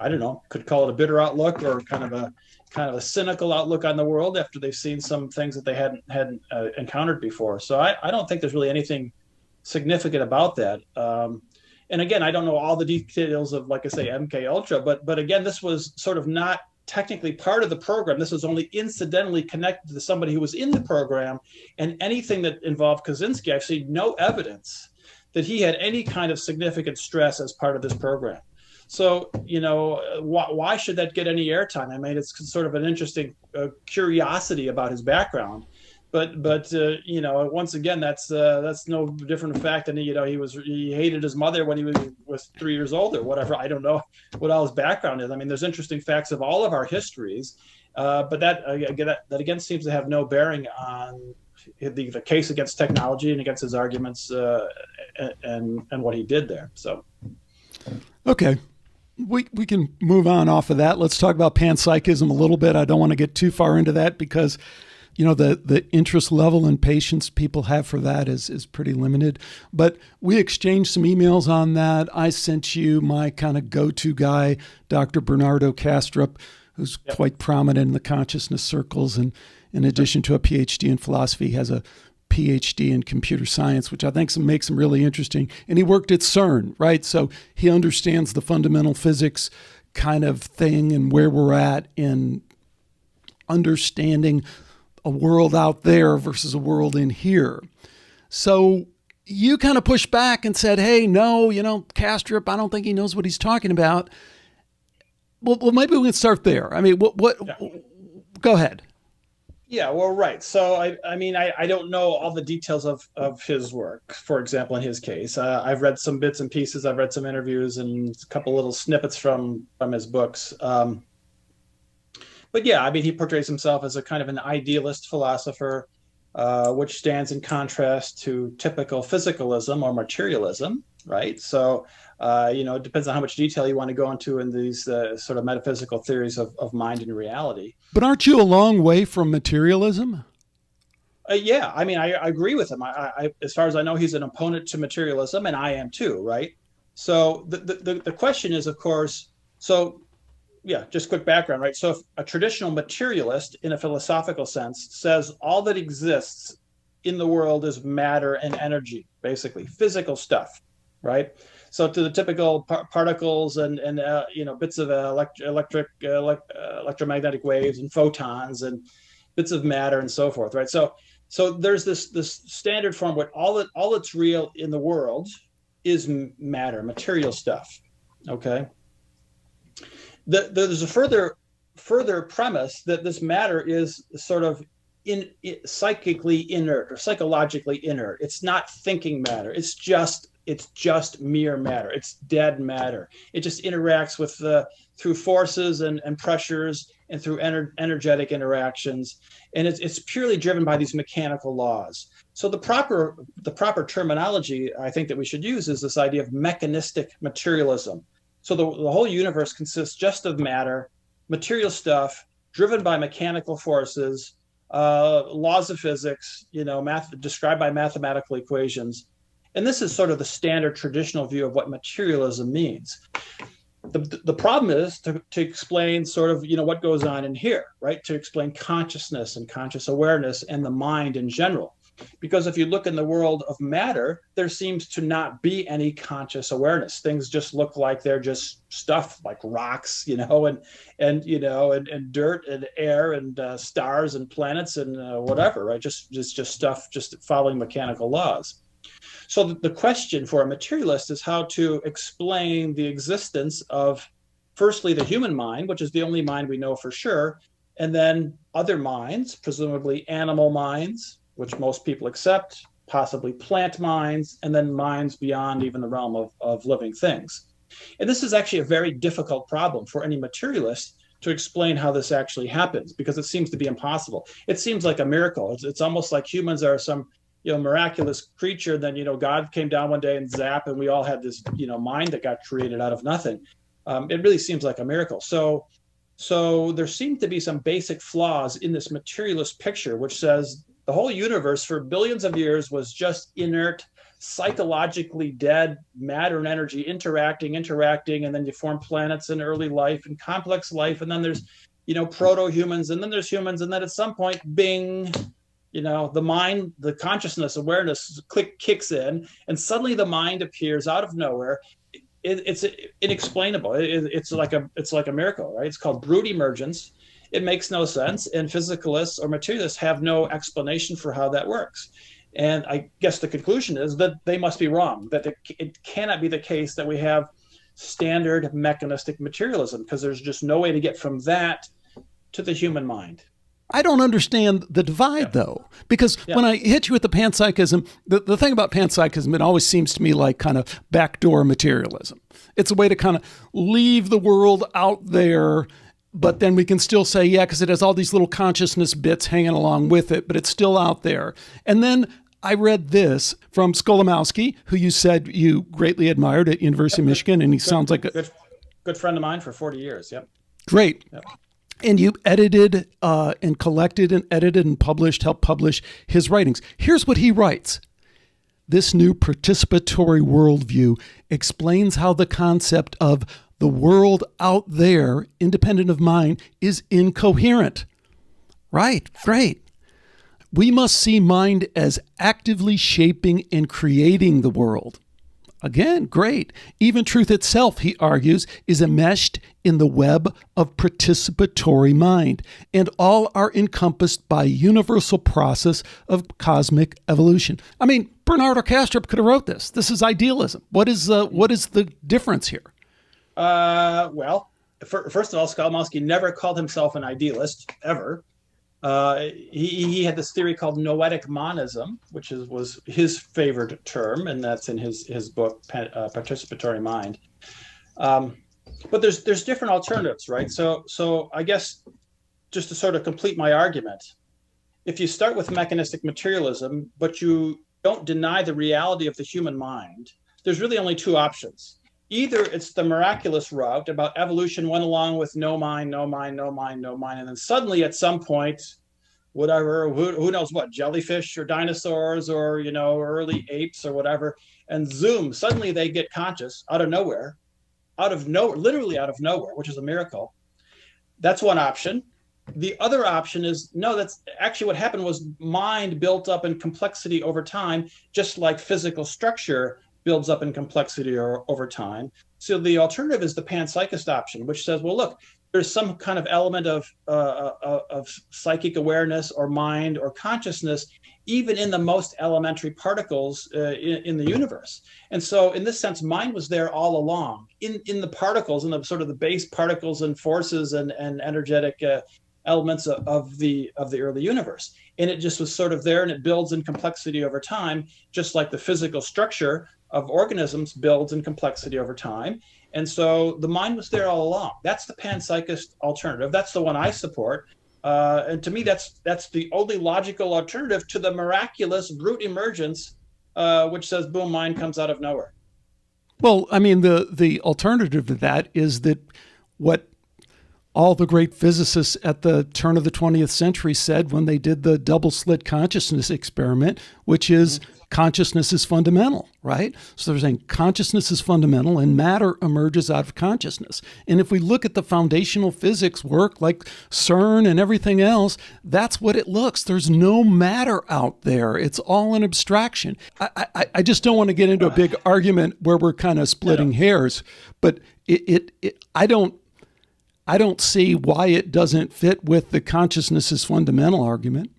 i don't know could call it a bitter outlook or kind of a kind of a cynical outlook on the world after they've seen some things that they hadn't hadn't uh, encountered before. So I, I don't think there's really anything significant about that. Um, and again i don't know all the details of like i say mk ultra but but again this was sort of not technically part of the program. This was only incidentally connected to somebody who was in the program. And anything that involved Kaczynski, I've seen no evidence that he had any kind of significant stress as part of this program. So, you know, why, why should that get any airtime? I mean, it's sort of an interesting uh, curiosity about his background but but uh, you know once again that's uh, that's no different fact than you know he was he hated his mother when he was was three years old or whatever I don't know what all his background is I mean there's interesting facts of all of our histories uh, but that, again, that that again seems to have no bearing on the, the case against technology and against his arguments uh, and and what he did there so okay we, we can move on off of that. Let's talk about panpsychism a little bit. I don't want to get too far into that because you know the the interest level and patience people have for that is is pretty limited but we exchanged some emails on that i sent you my kind of go-to guy dr bernardo Kastrup, who's yep. quite prominent in the consciousness circles and in addition to a phd in philosophy has a PhD in computer science, which I think makes him really interesting. And he worked at CERN, right? So he understands the fundamental physics kind of thing and where we're at in understanding a world out there versus a world in here. So you kind of pushed back and said, hey, no, you know, Kastrup, I don't think he knows what he's talking about. Well, well maybe we can start there. I mean, what, what, yeah. go ahead. Yeah, well, right. So, I, I mean, I, I don't know all the details of, of his work, for example, in his case. Uh, I've read some bits and pieces, I've read some interviews and a couple little snippets from, from his books. Um, but yeah, I mean, he portrays himself as a kind of an idealist philosopher, uh, which stands in contrast to typical physicalism or materialism, right? So, uh, you know, it depends on how much detail you want to go into in these uh, sort of metaphysical theories of, of mind and reality. But aren't you a long way from materialism? Uh, yeah, I mean, I, I, agree with him. I, I, as far as I know, he's an opponent to materialism, and I am too, right? So the, the, the question is, of course, so yeah, just quick background, right? So if a traditional materialist in a philosophical sense says all that exists in the world is matter and energy, basically physical stuff, right? So to the typical par- particles and and uh, you know bits of elect- electric uh, uh, electromagnetic waves and photons and bits of matter and so forth, right? So so there's this this standard form where all that all that's real in the world is matter, material stuff, okay the, there's a further further premise that this matter is sort of in, in, psychically inert or psychologically inert. It's not thinking matter. It's just it's just mere matter. It's dead matter. It just interacts with the through forces and, and pressures and through ener- energetic interactions, and it's it's purely driven by these mechanical laws. So the proper the proper terminology I think that we should use is this idea of mechanistic materialism. So the, the whole universe consists just of matter, material stuff, driven by mechanical forces, uh, laws of physics, you know, math described by mathematical equations. And this is sort of the standard traditional view of what materialism means. The, the problem is to, to explain sort of you know what goes on in here right to explain consciousness and conscious awareness and the mind in general because if you look in the world of matter, there seems to not be any conscious awareness. Things just look like they're just stuff like rocks, you know, and and you know, and, and dirt and air and uh, stars and planets and uh, whatever, right? Just just just stuff, just following mechanical laws. So the, the question for a materialist is how to explain the existence of, firstly, the human mind, which is the only mind we know for sure, and then other minds, presumably animal minds, which most people accept, possibly plant minds, and then minds beyond even the realm of, of living things. And this is actually a very difficult problem for any materialist to explain how this actually happens because it seems to be impossible. It seems like a miracle. It's, it's almost like humans are some you know miraculous creature. Then you know God came down one day and zap, and we all had this you know mind that got created out of nothing. Um, it really seems like a miracle. So so there seem to be some basic flaws in this materialist picture, which says the whole universe for billions of years was just inert psychologically dead matter and energy interacting interacting and then you form planets in early life and complex life and then there's you know proto humans and then there's humans and then at some point bing you know the mind the consciousness awareness click kicks in and suddenly the mind appears out of nowhere. It, it's inexplainable. It, it's like a it's like a miracle right? It's called brute emergence it makes no sense. And physicalists or materialists have no explanation for how that works. And I guess the conclusion is that they must be wrong, that it cannot be the case that we have standard mechanistic materialism, because there's just no way to get from that to the human mind. I don't understand the divide yeah. though, because yeah. when I hit you with the panpsychism, the, the thing about panpsychism, it always seems to me like kind of backdoor materialism. It's a way to kind of leave the world out there but then we can still say, yeah, because it has all these little consciousness bits hanging along with it, but it's still out there. And then I read this from Skolimowski, who you said you greatly admired at University of Michigan, and he good, sounds like a good, good friend of mine for 40 years. Yep. Great. Yep. And you edited uh, and collected and edited and published, helped publish his writings. Here's what he writes. This new participatory worldview explains how the concept of the world out there, independent of mine, is incoherent. Right, great. we must see mind as actively shaping and creating the world. Again, great. Even truth itself, he argues, is enmeshed in the web of participatory mind, and all are encompassed by universal process of cosmic evolution. I mean, Bernardo Kastrup could have wrote this. This is idealism. What is uh, what is the difference here? Uh, well, for, first of all, Skolimowski never called himself an idealist ever. Uh, he, he had this theory called noetic monism, which is, was his favorite term, and that's in his his book uh, Participatory Mind. Um, but there's there's different alternatives, right? So so I guess just to sort of complete my argument, if you start with mechanistic materialism, but you don't deny the reality of the human mind, there's really only two options. Either it's the miraculous route about evolution went along with no mind, no mind, no mind, no mind, and then suddenly at some point, whatever, who, who knows what, jellyfish or dinosaurs or you know early apes or whatever, and zoom, suddenly they get conscious out of nowhere, out of nowhere, literally out of nowhere, which is a miracle. That's one option the other option is no that's actually what happened was mind built up in complexity over time just like physical structure builds up in complexity or, over time so the alternative is the panpsychist option which says well look there's some kind of element of uh, uh of psychic awareness or mind or consciousness even in the most elementary particles uh, in, in, the universe. And so, in this sense, mind was there all along in, in the particles, in the sort of the base particles and forces and, and energetic uh, elements of, of, the of the early universe and it just was sort of there and it builds in complexity over time just like the physical structure of organisms builds in complexity over time. And so the mind was there all along. That's the panpsychist alternative. That's the one i support. Uh, and to me that's that's the only logical alternative to the miraculous brute emergence uh, which says boom mind comes out of nowhere. Well i mean the the alternative to that is that what all the great physicists at the turn of the 20th century said when they did the double slit consciousness experiment, which is consciousness is fundamental, right? So they're saying consciousness is fundamental and matter emerges out of consciousness. And if we look at the foundational physics work like CERN and everything else, that's what it looks. There's no matter out there. It's all an abstraction. I, I, I just don't want to get into a big argument where we're kind of splitting hairs, but it, it, it I don't I don't see why it doesn't fit with the consciousness is fundamental argument.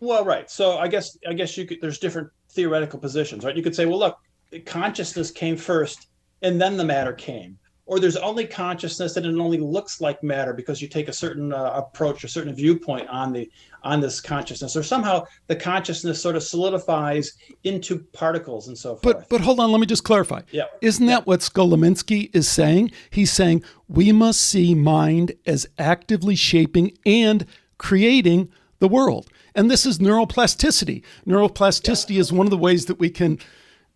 Well, right. So I guess I guess you could. There's different theoretical positions, right? You could say, well, look, consciousness came first, and then the matter came. Or there's only consciousness and it only looks like matter because you take a certain uh, approach a certain viewpoint on the on this consciousness. Or somehow the consciousness sort of solidifies into particles and so forth. But but hold on let me just clarify. Yeah. Isn't that yeah. what Skolimowski is saying? He's saying we must see mind as actively shaping and creating the world and this is neuroplasticity neuroplasticity yeah. is one of the ways that we can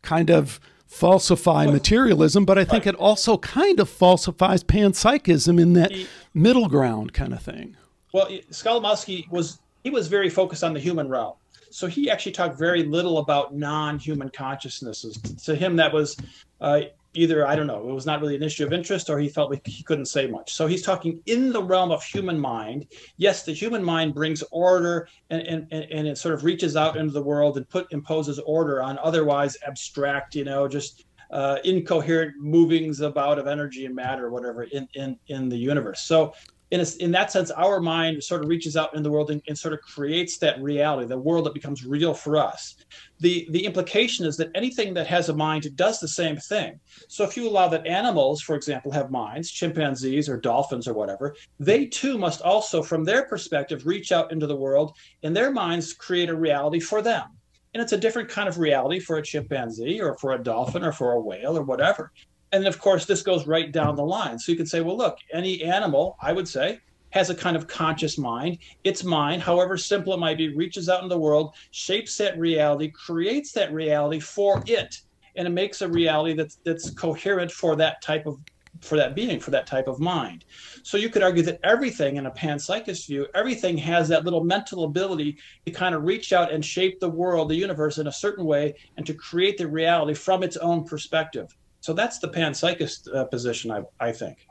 kind of falsify materialism, but I think right. it also kind of falsifies panpsychism in that he, middle ground kind of thing. Well, Skolimowski was he was very focused on the human realm. So he actually talked very little about non-human consciousnesses. To him, that was uh, either I don't know, it was not really an issue of interest, or he felt like he couldn't say much. So he's talking in the realm of human mind. Yes, the human mind brings order and and, and it sort of reaches out into the world and put imposes order on otherwise abstract, you know, just uh, incoherent movings about of energy and matter, or whatever, in in in the universe. So in, a, in that sense, our mind sort of reaches out in the world and, and, sort of creates that reality, the world that becomes real for us. The, the implication is that anything that has a mind does the same thing. So if you allow that animals, for example, have minds, chimpanzees or dolphins or whatever, they too must also, from their perspective, reach out into the world and their minds create a reality for them. And it's a different kind of reality for a chimpanzee or for a dolphin or for a whale or whatever and of course, this goes right down the line. So you can say, well, look, any animal, I would say, has a kind of conscious mind. Its mind, however simple it might be, reaches out in the world, shapes that reality, creates that reality for it, and it makes a reality that's that's coherent for that type of for that being, for that type of mind. So you could argue that everything in a panpsychist view, everything has that little mental ability to kind of reach out and shape the world, the universe in a certain way, and to create the reality from its own perspective. So that's the panpsychist uh, position, I, I think.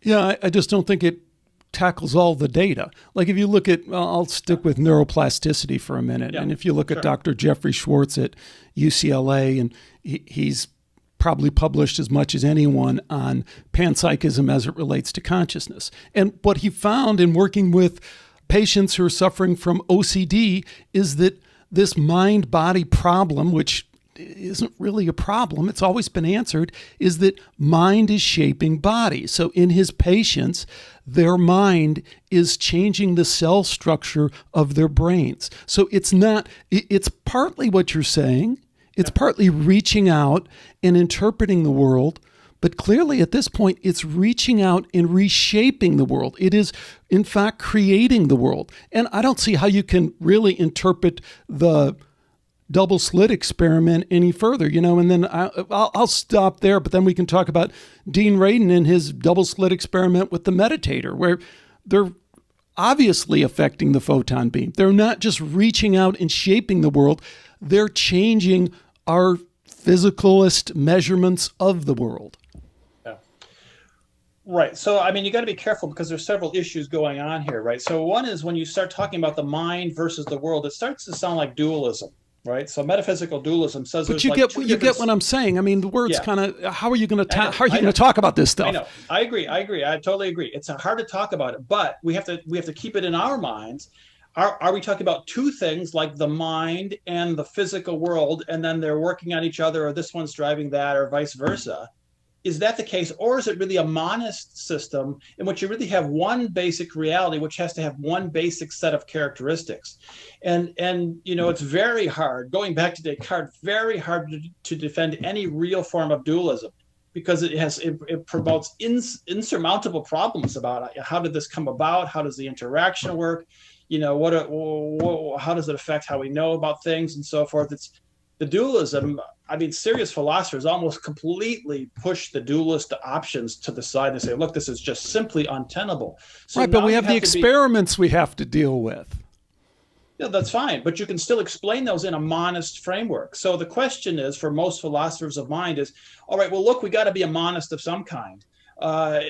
Yeah, I, I, just don't think it tackles all the data. Like if you look at, I'll stick with neuroplasticity for a minute. Yeah, and if you look sure. at Dr. Jeffrey Schwartz at UCLA, and he, he's probably published as much as anyone on panpsychism as it relates to consciousness. And what he found in working with patients who are suffering from OCD is that this mind body problem, which isn't really a problem, it's always been answered, is that mind is shaping body. So in his patients, their mind is changing the cell structure of their brains. So it's not, it's partly what you're saying, it's partly reaching out and interpreting the world. But clearly, at this point, it's reaching out and reshaping the world. It is, in fact, creating the world. And I don't see how you can really interpret the double slit experiment any further, you know. And then I, will I'll stop there, but then we can talk about Dean Radin and his double slit experiment with the meditator, where they're obviously affecting the photon beam. They're not just reaching out and shaping the world, they're changing our physicalist measurements of the world. Right. So, I mean, you got to be careful because there's several issues going on here, right? So, one is when you start talking about the mind versus the world, it starts to sound like dualism, right? So, metaphysical dualism says. But you like get you get what I'm saying. I mean, the words Yeah. kind of. How are you going to how are you going to talk about this stuff? I know. I agree. I agree. I totally agree. It's hard to talk about it, but we have to we have to keep it in our minds. Are, are we talking about two things like the mind and the physical world, and then they're working on each other, or this one's driving that, or vice versa? Is that the case, or is it really a monist system in which you really have one basic reality, which has to have one basic set of characteristics? And and you know, it's very hard. Going back to Descartes, very hard to, to defend any real form of dualism because it has it, it promotes ins, insurmountable problems about how did this come about how does the interaction work you know what, what how does it affect how we know about things and so forth it's the dualism i mean serious philosophers almost completely push the dualist options to the side and say look this is just simply untenable so right, but we have the to be- experiments we have to deal with. yeah, that's fine, but you can still explain those in a monist framework. So the question is, for most philosophers of mind, is all right. Well, look, we got to be a monist of some kind, uh,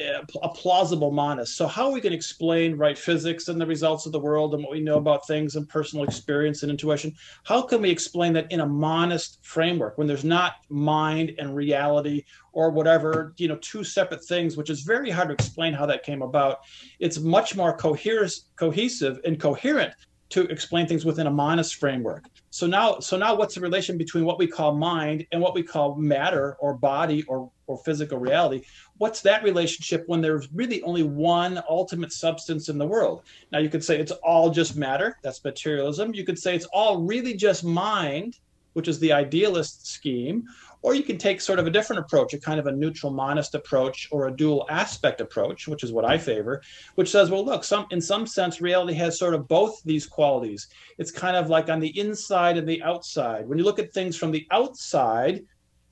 a plausible monist. So how are we going to explain right physics and the results of the world and what we know about things and personal experience and intuition? How can we explain that in a monist framework when there's not mind and reality or whatever, you know, two separate things, which is very hard to explain how that came about. It's much more coherent, cohesive and coherent to explain things within a monist framework. So now, so now, what's the relation between what we call mind and what we call matter or body or or physical reality? What's that relationship when there's really only one ultimate substance in the world? Now you could say it's all just matter. That's materialism. You could say it's all really just mind, which is the idealist scheme. Or you can take sort of a different approach, a kind of a neutral monist approach or a dual aspect approach, which is what I favor, which says, well, look, some in some sense, reality has sort of both these qualities. It's kind of like on the inside and the outside. When you look at things from the outside,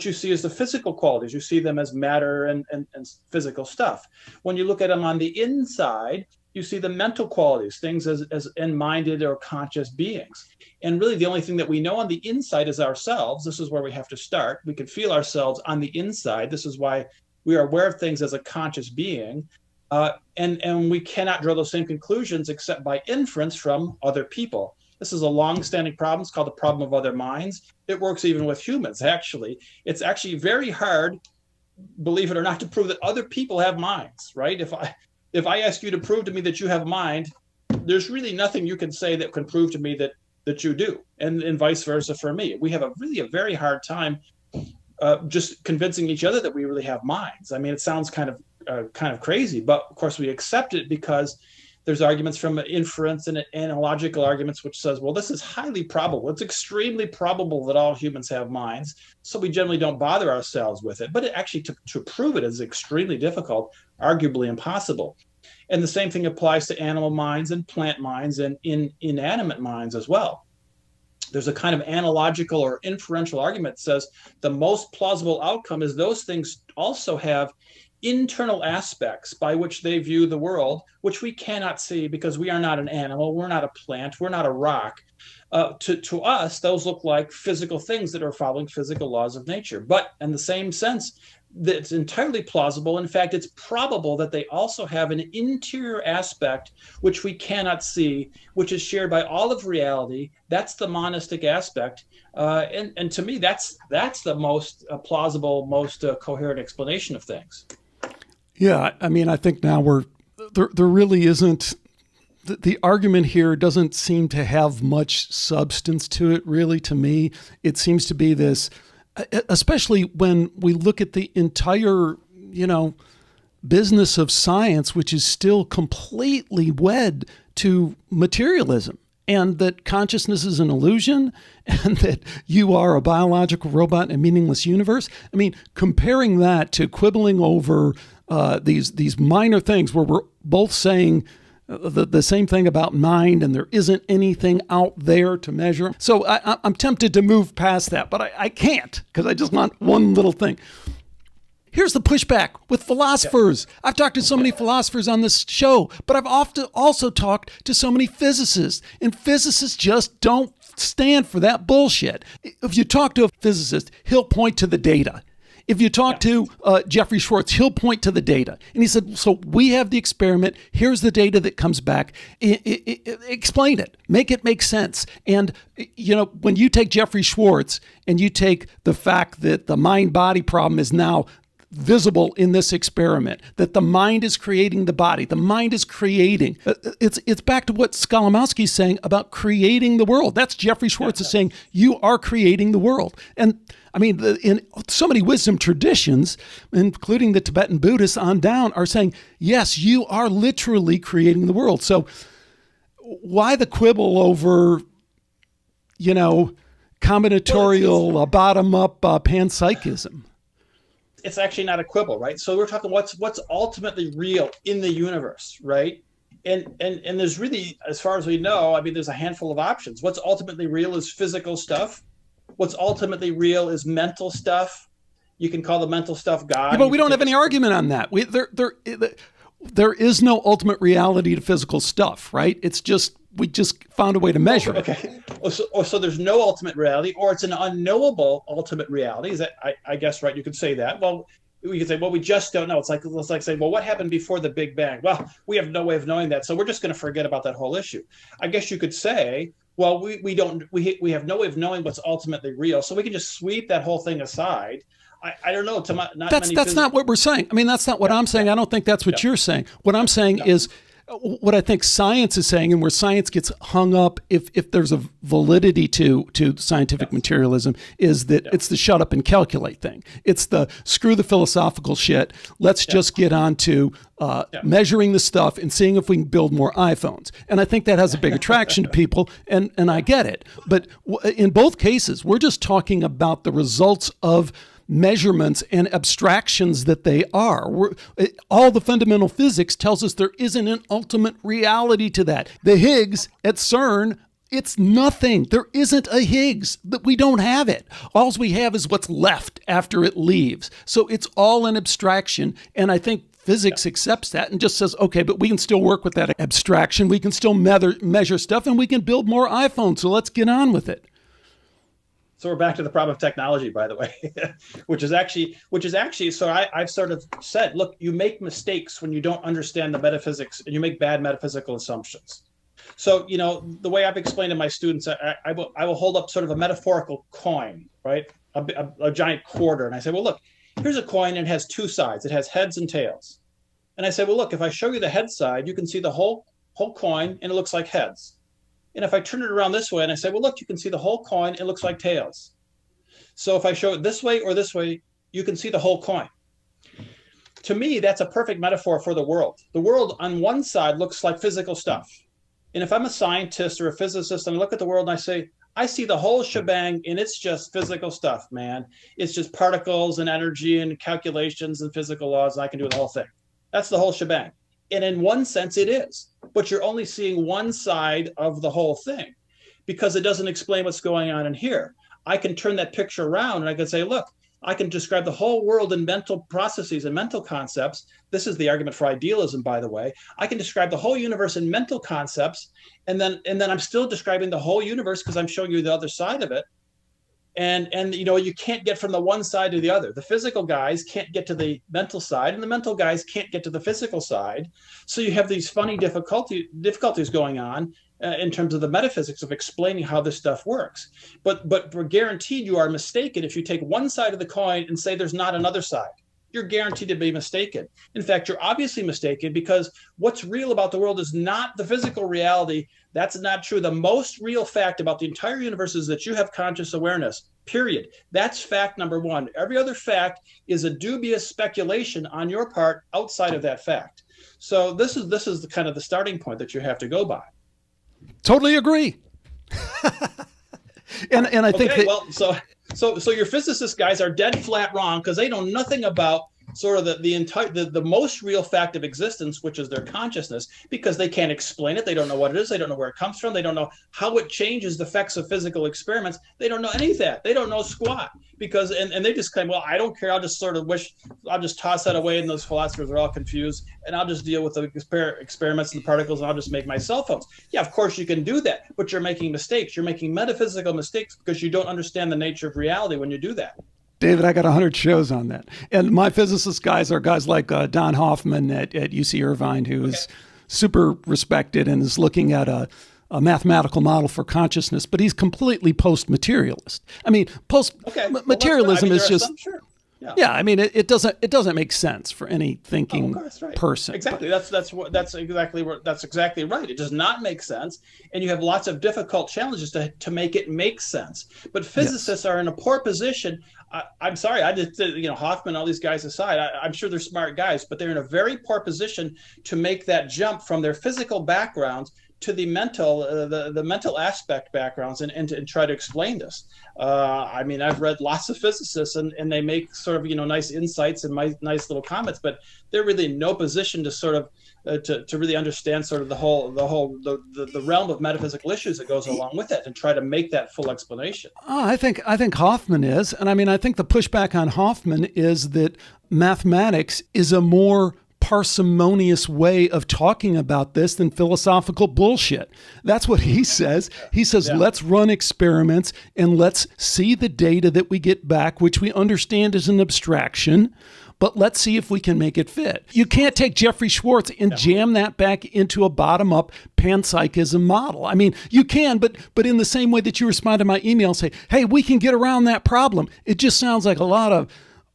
you see is the physical qualities. You see them as matter and, and, and physical stuff. When you look at them on the inside, you see the mental qualities, things as, as mind-minded or conscious beings. And really, the only thing that we know on the inside is ourselves. This is where we have to start. We can feel ourselves on the inside. This is why we are aware of things as a conscious being. Uh, and, and we cannot draw those same conclusions except by inference from other people. This is a long-standing problem. It's called the problem of other minds. It works even with humans, actually. It's actually very hard, believe it or not, to prove that other people have minds, right? If I if I ask you to prove to me that you have a mind, there's really nothing you can say that can prove to me that that you do, and and vice versa for me. We have a really a very hard time uh, just convincing each other that we really have minds. I mean, it sounds kind of uh, kind of crazy, but of course we accept it because there's arguments from inference and analogical arguments which says, well, this is highly probable. It's extremely probable that all humans have minds, so we generally don't bother ourselves with it. But it actually to, to prove it is extremely difficult, arguably impossible. And the same thing applies to animal minds and plant minds and in inanimate minds as well. There's a kind of analogical or inferential argument that says the most plausible outcome is those things also have internal aspects by which they view the world, which we cannot see because we are not an animal, we're not a plant, we're not a rock. Uh, to, to us, those look like physical things that are following physical laws of nature. But in the same sense, that's entirely plausible. In fact, it's probable that they also have an interior aspect which we cannot see, which is shared by all of reality. That's the monistic aspect, uh, and and to me, that's that's the most uh, plausible, most uh, coherent explanation of things. Yeah, I mean, I think now we're there. There really isn't. The, the argument here doesn't seem to have much substance to it, really. To me, it seems to be this especially when we look at the entire, you know, business of science, which is still completely wed to materialism and that consciousness is an illusion and that you are a biological robot in a meaningless universe. I mean, comparing that to quibbling over uh, these these minor things where we're both saying the, the same thing about mind, and there isn't anything out there to measure. So I, am tempted to move past that, but I, I can't because I just want one little thing. Here's the pushback with philosophers. Yeah. I've talked to so many philosophers on this show, but I've often also talked to so many physicists, and physicists just don't stand for that bullshit. If you talk to a physicist, he'll point to the data. If you talk to uh, Jeffrey Schwartz, he'll point to the data. And he said, So we have the experiment. Here's the data that comes back. I, I, I, explain it, make it make sense. And, you know, when you take Jeffrey Schwartz and you take the fact that the mind body problem is now visible in this experiment that the mind is creating the body the mind is creating uh, it's it's back to what Skolimowski's saying about creating the world that's Jeffrey Schwartz is saying you are creating the world and I mean, the, in so many wisdom traditions, including the Tibetan Buddhists on down, are saying, yes, you are literally creating the world. So, why the quibble over, you know, combinatorial, uh, bottom up uh, panpsychism? It's actually not a quibble, right? So we're talking what's what's ultimately real in the universe, right? And and and there's really, as far as we know, I mean, there's a handful of options. What's ultimately real is physical stuff what's ultimately real is mental stuff. You can call the mental stuff God. Yeah, but we don't have any argument on that. We there there there is no ultimate reality to physical stuff, right? It's just we just found a way to measure okay. it. Okay. Oh, so, oh, so there's no ultimate reality, or it's an unknowable ultimate reality. Is that I, I guess right? You could say that. Well, we could say, well, we just don't know. It's like it's like saying, well, what happened before the Big Bang? Well, we have no way of knowing that, so we're just going to forget about that whole issue. I guess you could say, well, we, we don't we we have no way of knowing what's ultimately real, so we can just sweep that whole thing aside. I, I don't know. To my, not that's that's phys- not what we're saying. I mean, that's not what yeah, I'm saying. I don't think that's what yeah. you're saying. What I'm saying is what I think science is saying, and where science gets hung up, if if there's a validity to to scientific yes. materialism, is that it's the shut up and calculate thing. It's the screw the philosophical shit. Let's just get on to uh, measuring the stuff and seeing if we can build more iPhones. And I think that has a big attraction to people, and and I get it. But in both cases, we're just talking about the results of measurements and abstractions that they are. We're, all the fundamental physics tells us there isn't an ultimate reality to that. The Higgs at CERN it's nothing. There isn't a Higgs. That we don't have it. All we have is what's left after it leaves. So it's all an abstraction. And I think physics accepts that and just says, okay, but we can still work with that abstraction. We can still measure, measure stuff and we can build more iPhones. So let's get on with it. So we're back to the problem of technology, by the way, which is actually, which is actually, so I, I've sort of said, look, you make mistakes when you don't understand the metaphysics and you make bad metaphysical assumptions. So, you know, the way I've explained to my students, I, I will, I will hold up sort of a metaphorical coin, right? A, a, a giant quarter. And I say, well, look, here's a coin and it has two sides. It has heads and tails. And I say, well, look, if I show you the head side, you can see the whole, whole coin and it looks like heads. And if I turn it around this way and I say, well, look, you can see the whole coin, it looks like tails. So if I show it this way or this way, you can see the whole coin. To me, that's a perfect metaphor for the world. The world on one side looks like physical stuff. And if I'm a scientist or a physicist and I look at the world and I say, I see the whole shebang and it's just physical stuff, man. It's just particles and energy and calculations and physical laws, and I can do the whole thing. That's the whole shebang. And in one sense, it is but you're only seeing one side of the whole thing because it doesn't explain what's going on in here. I can turn that picture around and I can say, look, I can describe the whole world in mental processes and mental concepts. This is the argument for idealism, by the way. I can describe the whole universe in mental concepts, and then and then I'm still describing the whole universe because I'm showing you the other side of it. And and you know you can't get from the one side to the other. The physical guys can't get to the mental side and the mental guys can't get to the physical side. So you have these funny difficulty difficulties going on uh, in terms of the metaphysics of explaining how this stuff works. But but we're guaranteed you are mistaken if you take one side of the coin and say there's not another side you're guaranteed to be mistaken. In fact, you're obviously mistaken because what's real about the world is not the physical reality that's not true. The most real fact about the entire universe is that you have conscious awareness, period. That's fact number one. Every other fact is a dubious speculation on your part outside of that fact. So this is this is the kind of the starting point that you have to go by. Totally agree. and and I think okay, that- well so so so your physicist guys are dead flat wrong because they know nothing about sort of the, the entire the, the most real fact of existence which is their consciousness because they can't explain it. They don't know what it is. They don't know where it comes from. They don't know how it changes the effects of physical experiments. They don't know any of that. They don't know squat because and, and they just claim well i don't care. I'll just sort of wish i'll just toss that away and those philosophers are all confused and i'll just deal with the exper- experiments and the particles and i'll just make my cell phones. Yeah of course you can do that but you're making mistakes. You're making metaphysical mistakes because you don't understand the nature of reality when you do that David, I got 100 shows on that. And my physicist guys are guys like uh, Don Hoffman at, at UC Irvine, who is okay. super respected and is looking at a, a, mathematical model for consciousness, but he's completely post materialist. I mean, post okay. well, materialism I mean, is just. Some, sure. Yeah. yeah, I mean, it, it, doesn't it doesn't make sense for any thinking oh, right. person. Exactly. That's that's what that's exactly what that's exactly right. It does not make sense, and you have lots of difficult challenges to to make it make sense. But physicists yes. are in a poor position. I, am sorry, I just you know Hoffman, all these guys aside, I, am sure they're smart guys, but they're in a very poor position to make that jump from their physical backgrounds to the mental uh, the, the mental aspect backgrounds and, and, and try to explain this. Uh, i mean i've read lots of physicists and, and they make sort of you know nice insights and my, nice little comments but they're really in no position to sort of uh, to, to really understand sort of the whole the whole the, the, the, realm of metaphysical issues that goes along with it and try to make that full explanation oh, i think i think hoffman is and i mean i think the pushback on hoffman is that mathematics is a more parsimonious way of talking about this than philosophical bullshit. That's what he says. He says, yeah. let's run experiments and let's see the data that we get back, which we understand is an abstraction. But let's see if we can make it fit. You can't take Jeffrey Schwartz and yeah. jam that back into a bottom-up panpsychism model. I mean, you can, but but in the same way that you respond to my email and say, "Hey, we can get around that problem." It just sounds like a lot of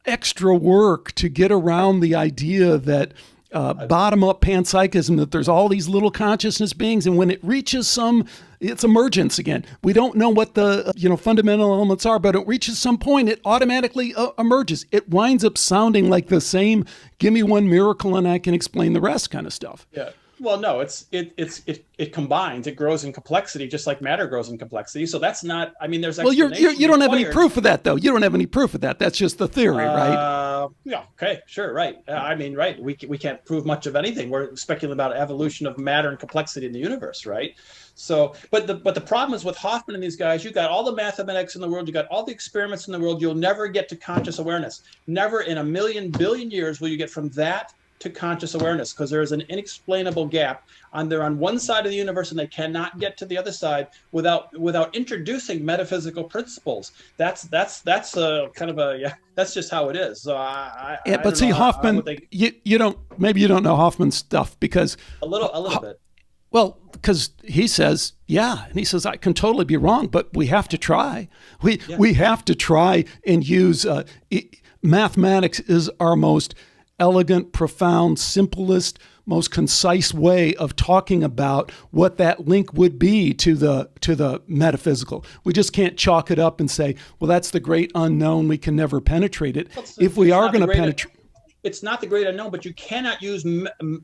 extra work to get around the idea that uh, bottom up panpsychism that there's all these little consciousness beings and when it reaches some it's emergence again. We don't know what the you know fundamental elements are but it reaches some point it automatically uh, emerges. It winds up sounding like the same give me one miracle and i can explain the rest kind of stuff. Yeah well, no, it's it it's it it combines. It grows in complexity, just like matter grows in complexity. So that's not. I mean, there's well, you're, you're you do not have any proof of that, though. You don't have any proof of that. That's just the theory, uh, right? Yeah. Okay. Sure. Right. Uh, I mean, right. We we can't prove much of anything. We're speculating about evolution of matter and complexity in the universe, right? So, but the but the problem is with Hoffman and these guys. You got all the mathematics in the world. You got all the experiments in the world. You'll never get to conscious awareness. Never in a million billion years will you get from that to conscious awareness because there is an inexplainable gap on they're on one side of the universe and they cannot get to the other side without without introducing metaphysical principles that's that's that's a kind of a yeah that's just how it is so i, yeah, but see hoffman you, you don't maybe you don't know hoffman's stuff because a little a little bit well, because he says, yeah, and he says I can totally be wrong, but we have to try. We yeah. we have to try and use uh, mathematics is our most elegant, profound, simplest, most concise way of talking about what that link would be to the to the metaphysical. We just can't chalk it up and say, "Well, that's the great unknown. We can never penetrate it." if we are going to penetrate, it's not the great unknown, but you cannot use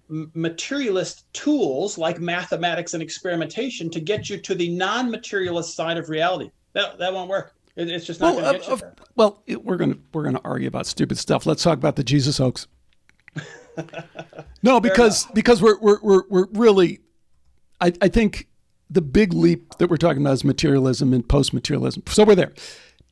materialist tools like mathematics and experimentation to get you to the non-materialist side of reality. That that won't work. It, it's just not well, going to get you. Well, it, we're going to we're going to argue about stupid stuff. Let's talk about the Jesus hoax no, because because we're, we're we're we're really, I I think the big leap that we're talking about is materialism and post-materialism. So we're there.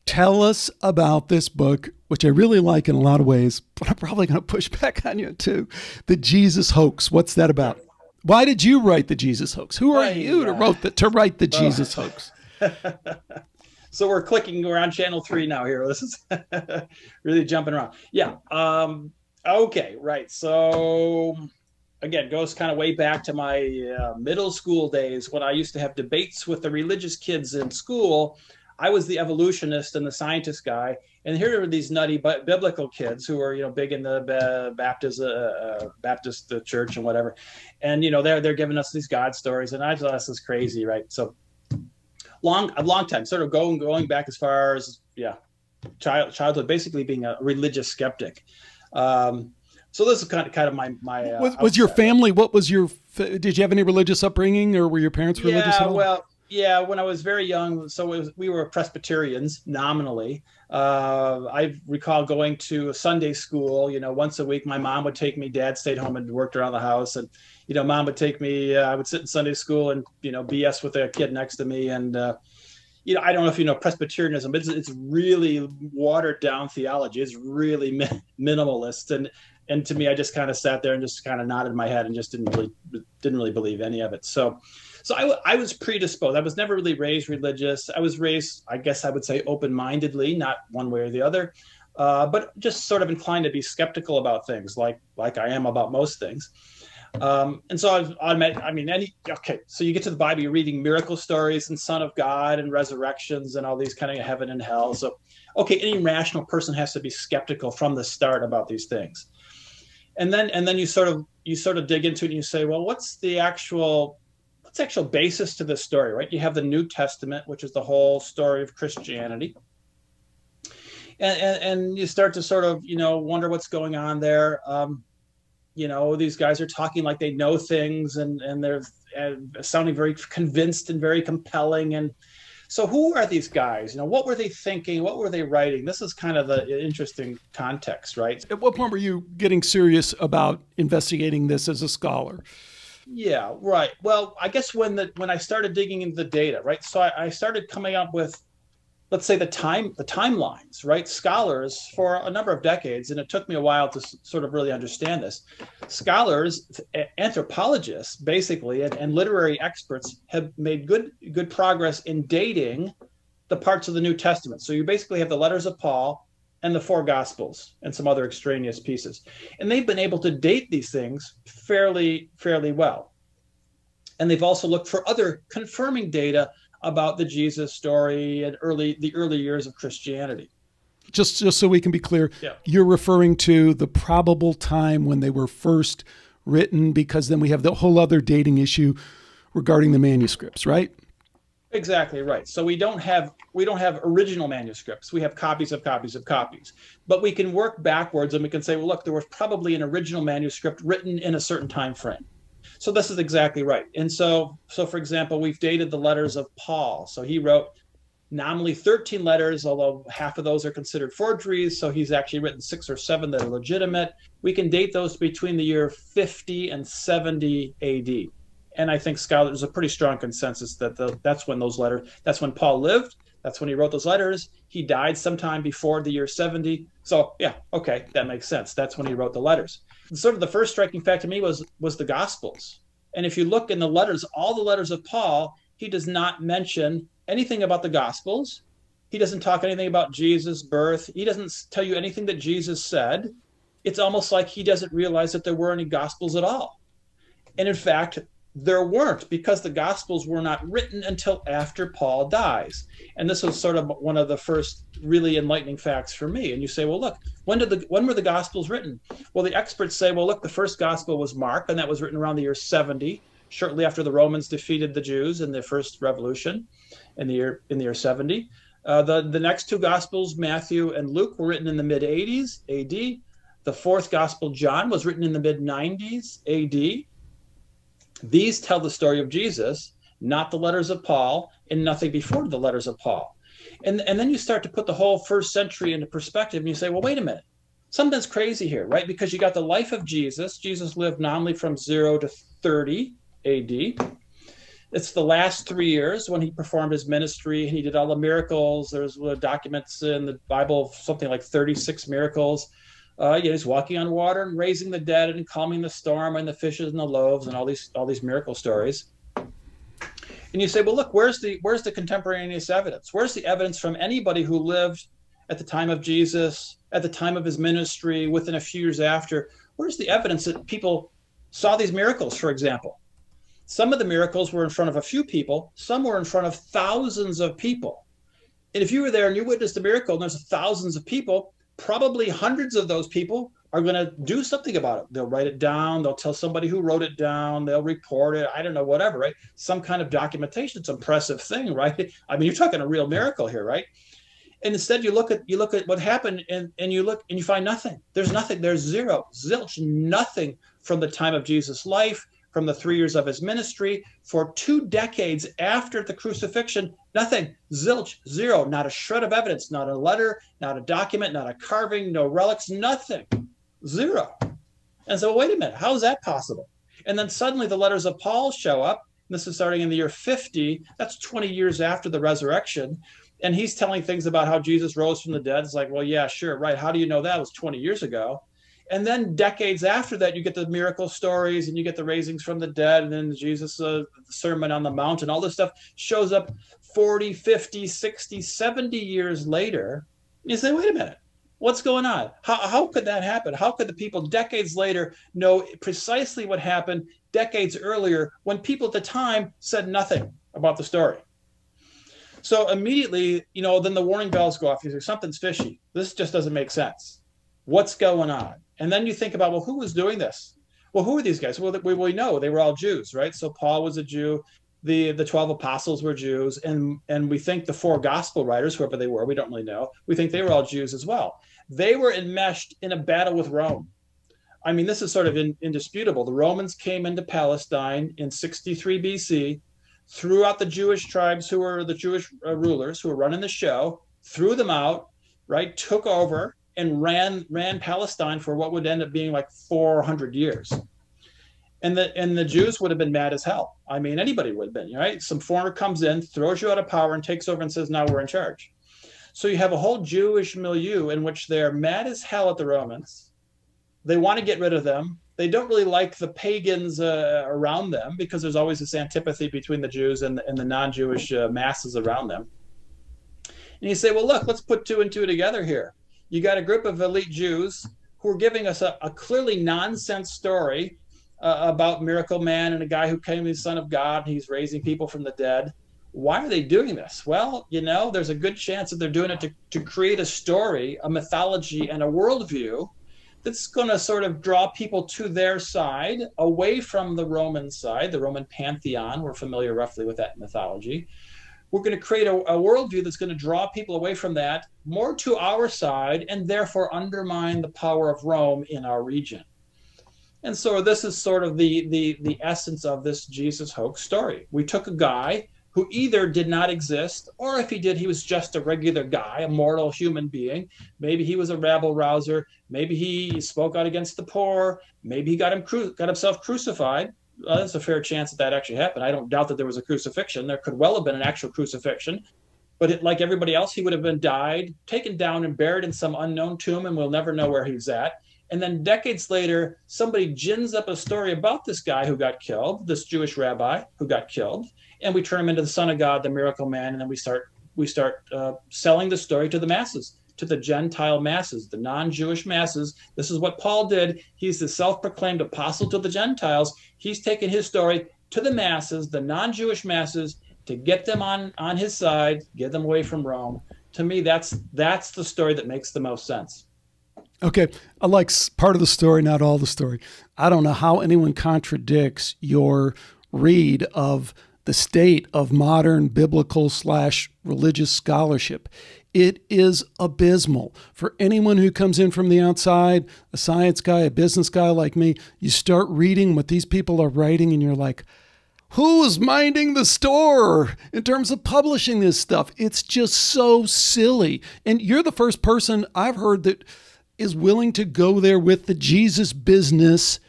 Tell us about this book, which I really like in a lot of ways, but I'm probably going to push back on you too. The Jesus hoax. What's that about? Why did you write the Jesus hoax? Who are you to write the, to write the Jesus hoax? so we're clicking around channel three now here. This is really jumping around. Yeah. Um, okay. Right. So again, goes kind of way back to my uh, middle school days when I used to have debates with the religious kids in school. I was the evolutionist and the scientist guy, and here are these nutty biblical kids who are you know big in the Baptist uh, uh, Baptist church and whatever, and you know they're they're giving us these God stories, and I thought this is crazy, right? So long a long time, sort of going going back as far as yeah, child childhood, basically being a religious skeptic. Um, so this is kind of kind of my my. Uh, was, was your family? What was your? Did you have any religious upbringing, or were your parents religious? Yeah, well, yeah. When I was very young, so was, we were Presbyterians nominally. Uh, I recall going to a Sunday school. You know, once a week, my mom would take me. Dad stayed home and worked around the house, and you know, mom would take me. Uh, I would sit in Sunday school and you know BS with a kid next to me, and uh, you know, I don't know if you know Presbyterianism, it's, it's really watered down theology. It's really mi- minimalist, and and to me, I just kind of sat there and just kind of nodded my head and just didn't really didn't really believe any of it. So, so I, I was predisposed. I was never really raised religious. I was raised, I guess I would say, open mindedly, not one way or the other, uh, but just sort of inclined to be skeptical about things, like like I am about most things. Um, and so I, I met, I mean, any, okay, so you get to the Bible, you're reading miracle stories and Son of God and resurrections and all these kind of heaven and hell. So, okay, any rational person has to be skeptical from the start about these things. And then and then you sort of you sort of dig into it and you say well what's the actual what's the actual basis to this story right? You have the new testament which is the whole story of christianity. And and, and you start to sort of you know wonder what's going on there. Um, you know these guys are talking like they know things and and they're uh, sounding very convinced and very compelling and so who are these guys? You know, what were they thinking? What were they writing? This is kind of the interesting context, right? At what point were you getting serious about investigating this as a scholar? Yeah, right. Well, I guess when the when I started digging into the data, right? So I, I started coming up with let's say the time the timelines right? Scholars for a number of decades and it took me a while to s- sort of really understand this. Scholars eh, anthropologists basically and, and, literary experts have made good good progress in dating the parts of the new testament. So you basically have the letters of paul and the four gospels and some other extraneous pieces. And they've been able to date these things fairly fairly well. And they've also looked for other confirming data about the Jesus story and early the early years of Christianity. Just just so we can be clear, yeah. you're referring to the probable time when they were first written because then we have the whole other dating issue regarding the manuscripts, right? Exactly right. So we don't have we don't have original manuscripts. We have copies of copies of copies. But we can work backwards and we can say, well, look, there was probably an original manuscript written in a certain time frame. So this is exactly right. And so, so for example, we've dated the letters of Paul. So he wrote nominally 13 letters, although half of those are considered forgeries. So he's actually written six or seven that are legitimate. We can date those between the year 50 and 70 AD. And I think scholars, there's a pretty strong consensus that the, that's when those letters, that's when Paul lived. That's when he wrote those letters. He died sometime before the year 70. So yeah, okay, that makes sense. That's when he wrote the letters sort of the first striking fact to me was was the gospels. And if you look in the letters all the letters of paul he does not mention anything about the gospels. He doesn't talk anything about jesus birth. He doesn't tell you anything that jesus said. It's almost like he doesn't realize that there were any gospels at all. And in fact there weren't because the gospels were not written until after paul dies. And this was sort of one of the first really enlightening facts for me. And you say well look when did the when were the gospels written? Well the experts say well look the first gospel was mark and that was written around the year 70 shortly after the romans defeated the jews in the first revolution in the year in the year 70 uh, the the next two gospels matthew and luke were written in the mid 80s ad the fourth gospel john was written in the mid 90s ad these tell the story of Jesus, not the letters of Paul, and nothing before the letters of Paul. And, and then you start to put the whole first century into perspective and you say, well, wait a minute. Something's crazy here, right? Because you got the life of Jesus. Jesus lived nominally from 0 to 30 AD. It's the last three years when he performed his ministry and he did all the miracles. There's documents in the Bible, something like 36 miracles uh, yeah, he's walking on water and raising the dead and calming the storm and the fishes and the loaves and all these all these miracle stories. And you say, well, look, where's the where's the contemporaneous evidence? Where's the evidence from anybody who lived at the time of Jesus, at the time of his ministry, within a few years after? Where's the evidence that people saw these miracles, for example? Some of the miracles were in front of a few people, some were in front of thousands of people. And if you were there and you witnessed a miracle and there's thousands of people, probably hundreds of those people are going to do something about it. They'll write it down. They'll tell somebody who wrote it down. They'll report it. I don't know, whatever, right? Some kind of documentation. It's an impressive thing, right? I mean, you're talking a real miracle here, right? And instead, you look at you look at what happened, and and you look and you find nothing. There's nothing. There's zero, zilch, nothing from the time of Jesus' life, from the three years of his ministry, for two decades after the crucifixion. Nothing, zilch, zero, not a shred of evidence, not a letter, not a document, not a carving, no relics, nothing Zero. And so, wait a minute, how is that possible? And then suddenly the letters of Paul show up. This is starting in the year 50. That's 20 years after the resurrection. And he's telling things about how Jesus rose from the dead. It's like, well, yeah, sure, right. How do you know that? It was 20 years ago. And then decades after that, you get the miracle stories and you get the raisings from the dead. And then Jesus' uh, Sermon on the Mount and all this stuff shows up 40, 50, 60, 70 years later. You say, wait a minute What's going on? How, how could that happen? How could the people decades later know precisely what happened decades earlier when people at the time said nothing about the story? So immediately, you know, then the warning bells go off. You say, something's fishy. This just doesn't make sense. What's going on? And then you think about, well, who was doing this? Well, who are these guys? Well, we, we know they were all Jews, right? So Paul was a Jew the the 12 apostles were jews and and we think the four gospel writers whoever they were we don't really know we think they were all jews as well they were enmeshed in a battle with rome i mean this is sort of in, indisputable the romans came into palestine in 63 bc threw out the jewish tribes who were the jewish uh, rulers who were running the show threw them out right took over and ran ran palestine for what would end up being like 400 years and the and the Jews would have been mad as hell. I mean, anybody would have been, right? Some foreigner comes in, throws you out of power, and takes over and says, "Now we're in charge." So you have a whole Jewish milieu in which they're mad as hell at the Romans. They want to get rid of them. They don't really like the pagans uh, around them because there's always this antipathy between the Jews and, and the non-Jewish uh, masses around them. And you say, well, look, let's put two and two together here. You got a group of elite Jews who are giving us a, a clearly nonsense story uh, about Miracle Man and a guy who came the Son of God. and he's raising people from the dead. Why are they doing this? Well, you know, there's a good chance that they're doing it to, to create a story, a mythology, and a worldview that's going to sort of draw people to their side, away from the Roman side, the Roman pantheon. We're familiar roughly with that mythology. We're going to create a, a worldview that's going to draw people away from that, more to our side, and therefore undermine the power of Rome in our region. And so this is sort of the the the essence of this Jesus hoax story. We took a guy who either did not exist, or if he did, he was just a regular guy, a mortal human being. Maybe he was a rabble rouser. Maybe he spoke out against the poor. Maybe he got him got himself crucified. Well, there's a fair chance that that actually happened. I don't doubt that there was a crucifixion. There could well have been an actual crucifixion. But it, like everybody else, he would have been died, taken down, and buried in some unknown tomb, and we'll never know where he's at. And then decades later, somebody gins up a story about this guy who got killed, this Jewish rabbi who got killed, and we turn him into the Son of God, the Miracle Man, and then we start we start uh, selling the story to the masses, to the Gentile masses, the non-Jewish masses. This is what Paul did. He's the self-proclaimed apostle to the Gentiles. He's taken his story to the masses, the non-Jewish masses, to get them on on his side, get them away from Rome. To me, that's that's the story that makes the most sense. Okay, I like part of the story, not all the story. I don't know how anyone contradicts your read of the state of modern biblical slash religious scholarship. It is abysmal. For anyone who comes in from the outside, a science guy, a business guy like me, you start reading what these people are writing and you're like, who's minding the store in terms of publishing this stuff? It's just so silly. And you're the first person I've heard that is willing to go there with the Jesus business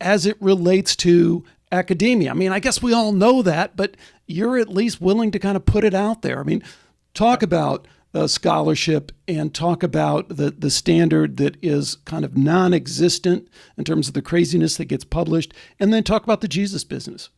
as it relates to academia. I mean, I guess we all know that, but you're at least willing to kind of put it out there. I mean, talk about uh, scholarship and talk about the, the standard that is kind of non existent in terms of the craziness that gets published, and then talk about the Jesus business.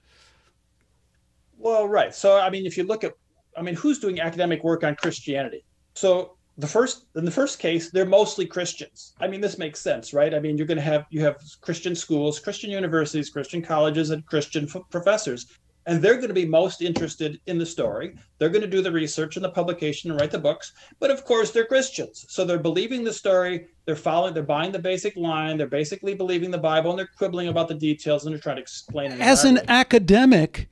Well, right. So, I mean, if you look at, I mean, who's doing academic work on Christianity? So, the first in the first case, they're mostly Christians. I mean, this makes sense, right? I mean, you're going to have you have Christian schools, Christian universities, Christian colleges, and Christian f- professors, and they're going to be most interested in the story. They're going to do the research and the publication and write the books. But of course, they're Christians, so they're believing the story. They're following. They're buying the basic line. They're basically believing the Bible, and they're quibbling about the details and they're trying to explain it. As an academic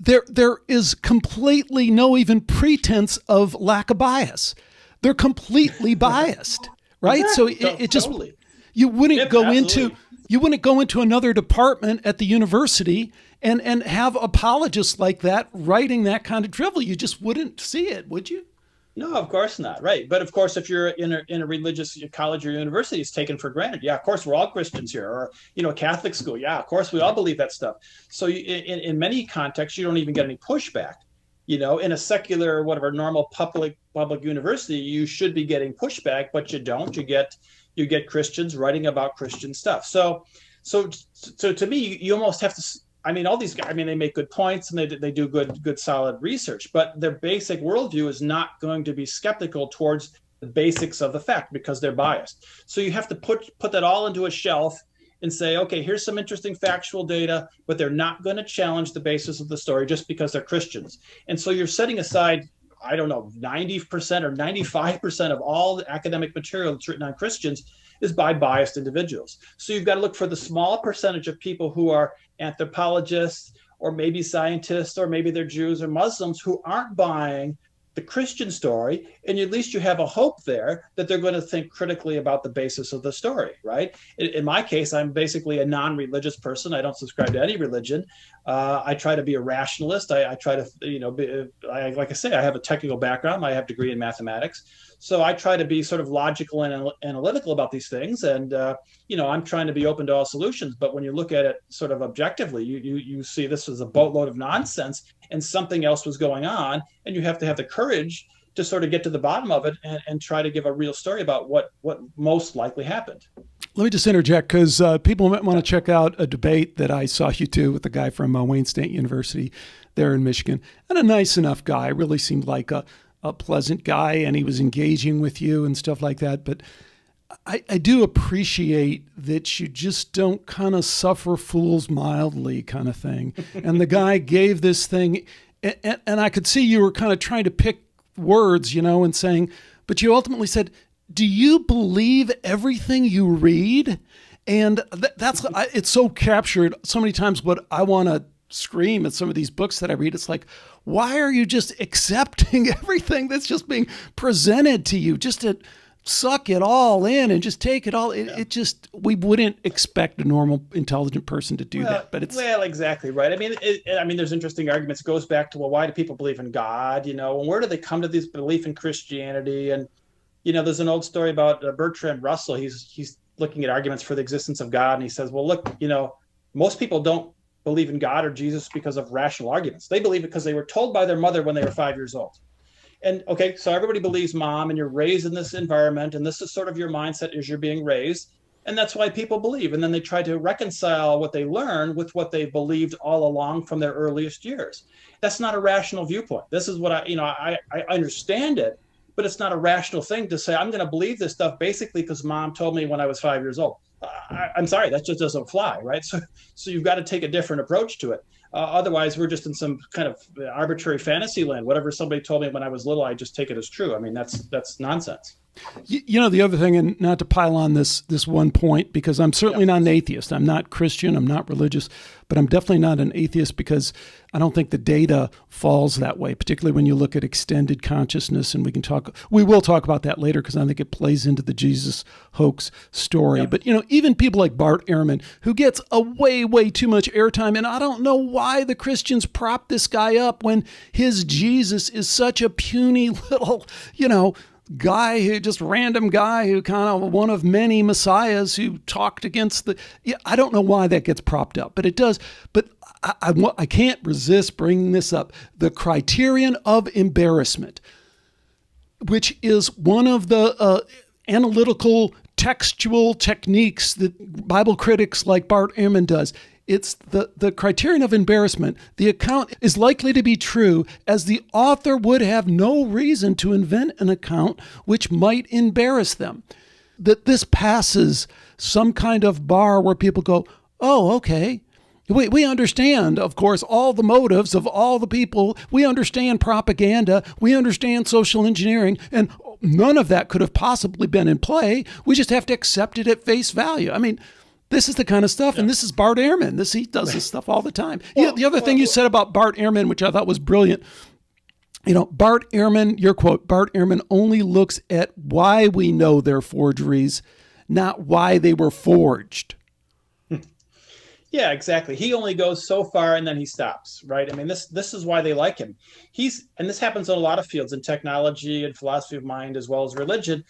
there there is completely no even pretense of lack of bias. They're completely biased, right? Yeah, so it, it just totally. you wouldn't yep, go absolutely. into you wouldn't go into another department at the university and and have apologists like that writing that kind of drivel. You just wouldn't see it, would you? No, of course not. Right. But of course, if you're in a, in a religious college or university, it's taken for granted. Yeah, of course, we're all Christians here. Or, you know, Catholic school. Yeah, of course, we all believe that stuff. So you, in, in many contexts, you don't even get any pushback. You know, in a secular, whatever, normal public public university, you should be getting pushback, but you don't. You get you get Christians writing about Christian stuff. So, so, so to me, you almost have to I mean, all these guys, I mean, they make good points and they, they do good, good, solid research, but their basic worldview is not going to be skeptical towards the basics of the fact because they're biased. So you have to put, put that all into a shelf and say, okay, here's some interesting factual data, but they're not going to challenge the basis of the story just because they're Christians. And so you're setting aside, I don't know, 90% or 95% of all the academic material that's written on Christians is by biased individuals. So you've got to look for the small percentage of people who are anthropologists or maybe scientists or maybe they're Jews or Muslims who aren't buying the Christian story, and at least you have a hope there that they're going to think critically about the basis of the story, right? In, in my case, I'm basically a non-religious person. I don't subscribe to any religion. Uh, I try to be a rationalist. I, I try to, you know, be, I, like I say, I have a technical background. I have a degree in mathematics, so I try to be sort of logical and analytical about these things, and uh, you know, I'm trying to be open to all solutions. But when you look at it sort of objectively, you you you see this as a boatload of nonsense, and something else was going on, and you have to have the courage to sort of get to the bottom of it and, and try to give a real story about what what most likely happened. Let me just interject because uh, people might want to check out a debate that I saw you do with the guy from uh, Wayne State University there in Michigan, and a nice enough guy. Really seemed like a a pleasant guy and he was engaging with you and stuff like that. But I, I do appreciate that you just don't kind of suffer fools mildly, kind of thing. and the guy gave this thing, and, and I could see you were kind of trying to pick words, you know, and saying, but you ultimately said, Do you believe everything you read? And that's it's so captured so many times what I want to scream at some of these books that I read. It's like, why are you just accepting everything that's just being presented to you? Just to suck it all in and just take it all it, yeah. it just we wouldn't expect a normal intelligent person to do well, that but it's well exactly right? I mean it, i mean there's interesting arguments. It goes back to well why do people believe in god you know? And where do they come to this belief in christianity? And you know there's an old story about uh, bertrand russell. He's he's looking at arguments for the existence of god and he says well look you know most people don't believe in God or Jesus because of rational arguments. They believe it because they were told by their mother when they were five years old. And okay, so everybody believes mom, and you're raised in this environment, and this is sort of your mindset as you're being raised. And that's why people believe. And then they try to reconcile what they learn with what they believed all along from their earliest years. That's not a rational viewpoint. This is what I, you know, I, I understand it, but it's not a rational thing to say, I'm going to believe this stuff basically because mom told me when I was five years old. I, am sorry, that just doesn't fly, right? So, so you've got to take a different approach to it. Uh, otherwise, we're just in some kind of arbitrary fantasy land. Whatever somebody told me when I was little, I just take it as true. I mean, that's that's nonsense. You know the other thing, and not to pile on this this one point, because I'm certainly not an atheist. I'm not Christian. I'm not religious, but I'm definitely not an atheist because I don't think the data falls that way. Particularly when you look at extended consciousness, and we can talk. We will talk about that later because I think it plays into the Jesus hoax story. Yeah. But you know, even people like Bart Ehrman, who gets a way way too much airtime, and I don't know why the Christians prop this guy up when his Jesus is such a puny little, you know guy who just random guy who kind of one of many messiahs who talked against the yeah, I don't know why that gets propped up but it does. But I, I, I can't resist bringing this up. The criterion of embarrassment which is one of the uh, analytical textual techniques that Bible critics like Bart Ehrman does it's the, the criterion of embarrassment. The account is likely to be true as the author would have no reason to invent an account which might embarrass them. That this passes some kind of bar where people go, oh, okay. We, we understand, of course, all the motives of all the people. We understand propaganda. We understand social engineering. And none of that could have possibly been in play. We just have to accept it at face value. I mean, this is the kind of stuff, yeah. and this is Bart Ehrman. This he does this stuff all the time. Well, yeah, the other well, thing you said about Bart Ehrman, which I thought was brilliant, you know, Bart Ehrman, your quote, Bart Ehrman only looks at why we know they're forgeries, not why they were forged. Yeah, exactly. He only goes so far and then he stops, right? I mean, this this is why they like him. He's and this happens in a lot of fields in technology and philosophy of mind as well as religion.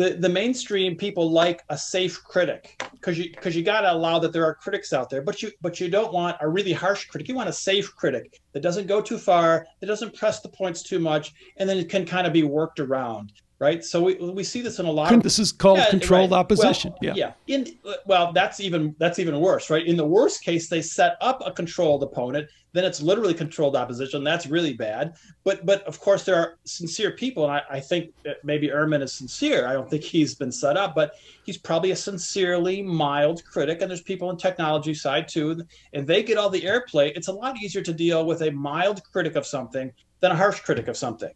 The the mainstream people like a safe critic because you because you got to allow that there are critics out there, but you but you don't want a really harsh critic. You want a safe critic that doesn't go too far, that doesn't press the points too much, and then it can kind of be worked around right? So we, we see this in a lot. Of, this is called yeah, controlled right. opposition. Well, yeah, yeah. In well, that's even that's even worse, right? In the worst case, they set up a controlled opponent. Then it's literally controlled opposition. That's really bad. But but of course there are sincere people, and I, I think maybe Ehrman is sincere. I don't think he's been set up, but he's probably a sincerely mild critic. And there's people in technology side too, and they get all the airplay. It's a lot easier to deal with a mild critic of something than a harsh critic of something.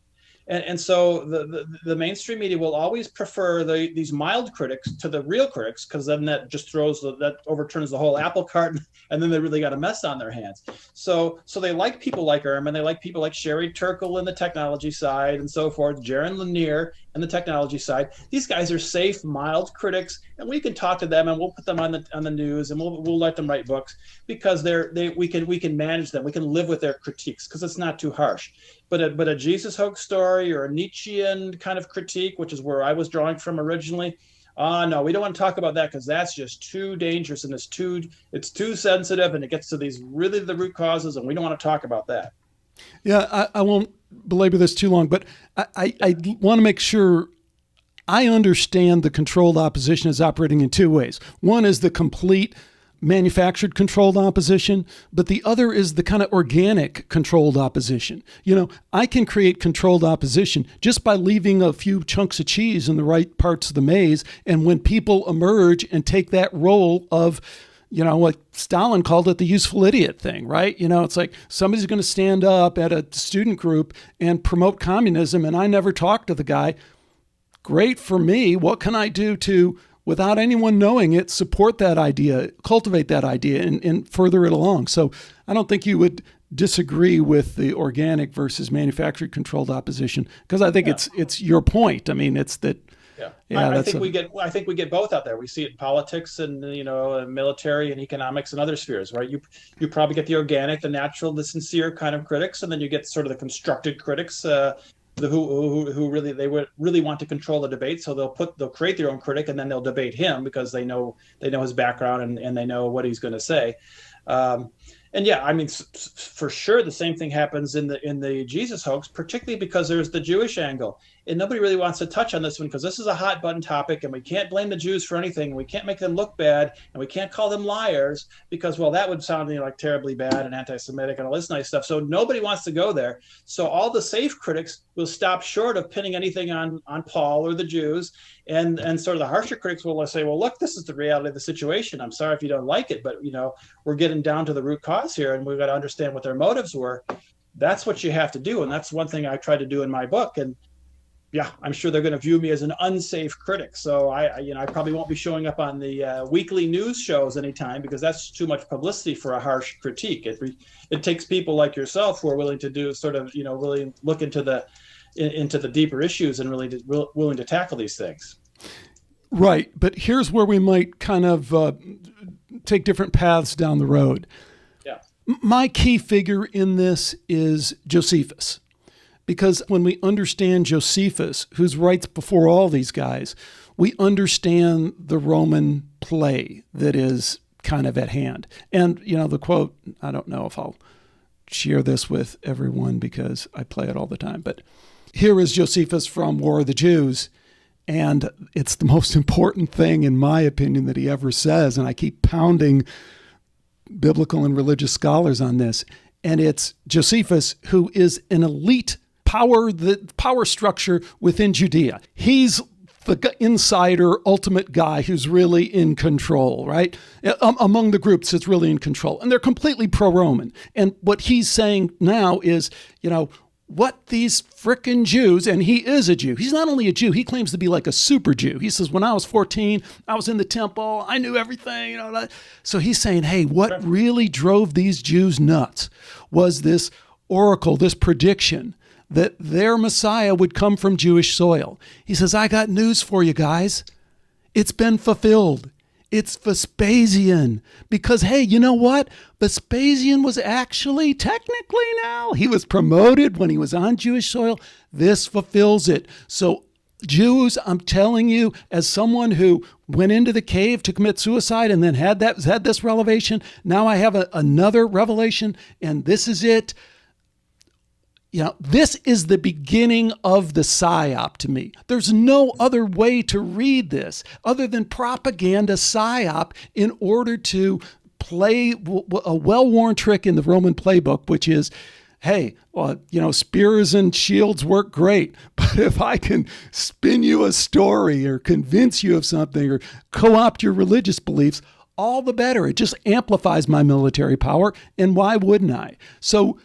And, and so the, the, the, mainstream media will always prefer the, these mild critics to the real critics because then that just throws the, that overturns the whole apple cart and then they really got a mess on their hands. So so they like people like Ehrman, they like people like Sherry Turkle in the technology side and so forth, Jaron Lanier and the technology side. These guys are safe, mild critics, and we can talk to them and we'll put them on the on the news and we'll we'll let them write books because they're they we can we can manage them. We can live with their critiques because it's not too harsh. But a but a Jesus hoax story or a Nietzschean kind of critique, which is where I was drawing from originally. Ah, uh, no, we don't want to talk about that because that's just too dangerous and it's too it's too sensitive and it gets to these really the root causes and we don't want to talk about that. Yeah, I, I won't belabor this too long, but I, I, I want to make sure I understand the controlled opposition is operating in two ways. One is the complete manufactured controlled opposition, but the other is the kind of organic controlled opposition. You know, I can create controlled opposition just by leaving a few chunks of cheese in the right parts of the maze. And when people emerge and take that role of, you know, what Stalin called it the useful idiot thing, right? You know, it's like somebody's going to stand up at a student group and promote communism, and I never talk to the guy. Great for me. What can I do to, without anyone knowing it, support that idea, cultivate that idea, and, and further it along? So I don't think you would disagree with the organic versus manufactured controlled opposition because I think yeah. it's it's your point. I mean, it's that yeah, yeah I, I think a, we get. I think we get both out there. We see it in politics and you know, military and economics and other spheres, right? You you probably get the organic, the natural, the sincere kind of critics, and then you get sort of the constructed critics. Uh, the, who, who who really they would really want to control the debate so they'll put they'll create their own critic and then they'll debate him because they know they know his background and, and they know what he's going to say um, and yeah, I mean, for sure, the same thing happens in the in the Jesus hoax, particularly because there's the Jewish angle, and nobody really wants to touch on this one because this is a hot button topic, and we can't blame the Jews for anything, we can't make them look bad, and we can't call them liars because, well, that would sound you know, like terribly bad and anti-Semitic and all this nice stuff. So nobody wants to go there. So all the safe critics will stop short of pinning anything on on Paul or the Jews, and and sort of the harsher critics will say, well, look, this is the reality of the situation. I'm sorry if you don't like it, but you know, we're getting down to the root cause here, and we've got to understand what their motives were. That's what you have to do, and that's one thing I try to do in my book. And yeah, I'm sure they're going to view me as an unsafe critic. So I, I you know, I probably won't be showing up on the uh, weekly news shows anytime because that's too much publicity for a harsh critique. It it takes people like yourself who are willing to do sort of, you know, really look into the in, into the deeper issues and really to, willing to tackle these things. Right, but here's where we might kind of uh, take different paths down the road. Yeah. My key figure in this is Josephus. Because when we understand Josephus, who's writes before all these guys, we understand the Roman play that is kind of at hand. And, you know, the quote, I don't know if I'll share this with everyone because I play it all the time, but here is Josephus from War of the Jews. And it's the most important thing, in my opinion, that he ever says. And I keep pounding biblical and religious scholars on this, and it's Josephus, who is an elite power, the power structure within Judea. He's the insider, ultimate guy who's really in control, right? Um, among the groups that's really in control. And they're completely pro Roman. And what he's saying now is, you know, what these frickin' Jews, and he is a Jew. He's not only a Jew, he claims to be like a super Jew. He says, when I was 14, I was in the temple, I knew everything, you know. So he's saying, hey, what really drove these Jews nuts was this oracle, this prediction that their Messiah would come from Jewish soil. He says, I got news for you guys. It's been fulfilled. It's Vespasian. Because, hey, you know what? Vespasian was actually, technically now, he was promoted when he was on Jewish soil. This fulfills it. So, Jews, I'm telling you, as someone who went into the cave to commit suicide and then had that had this revelation, now I have a, another revelation, and this is it you know, this is the beginning of the psyop to me. There's no other way to read this other than propaganda psyop in order to play a well worn trick in the Roman playbook, which is hey, well, you know, spears and shields work great, but if I can spin you a story or convince you of something or co opt your religious beliefs, all the better. It just amplifies my military power. And why wouldn't I? So,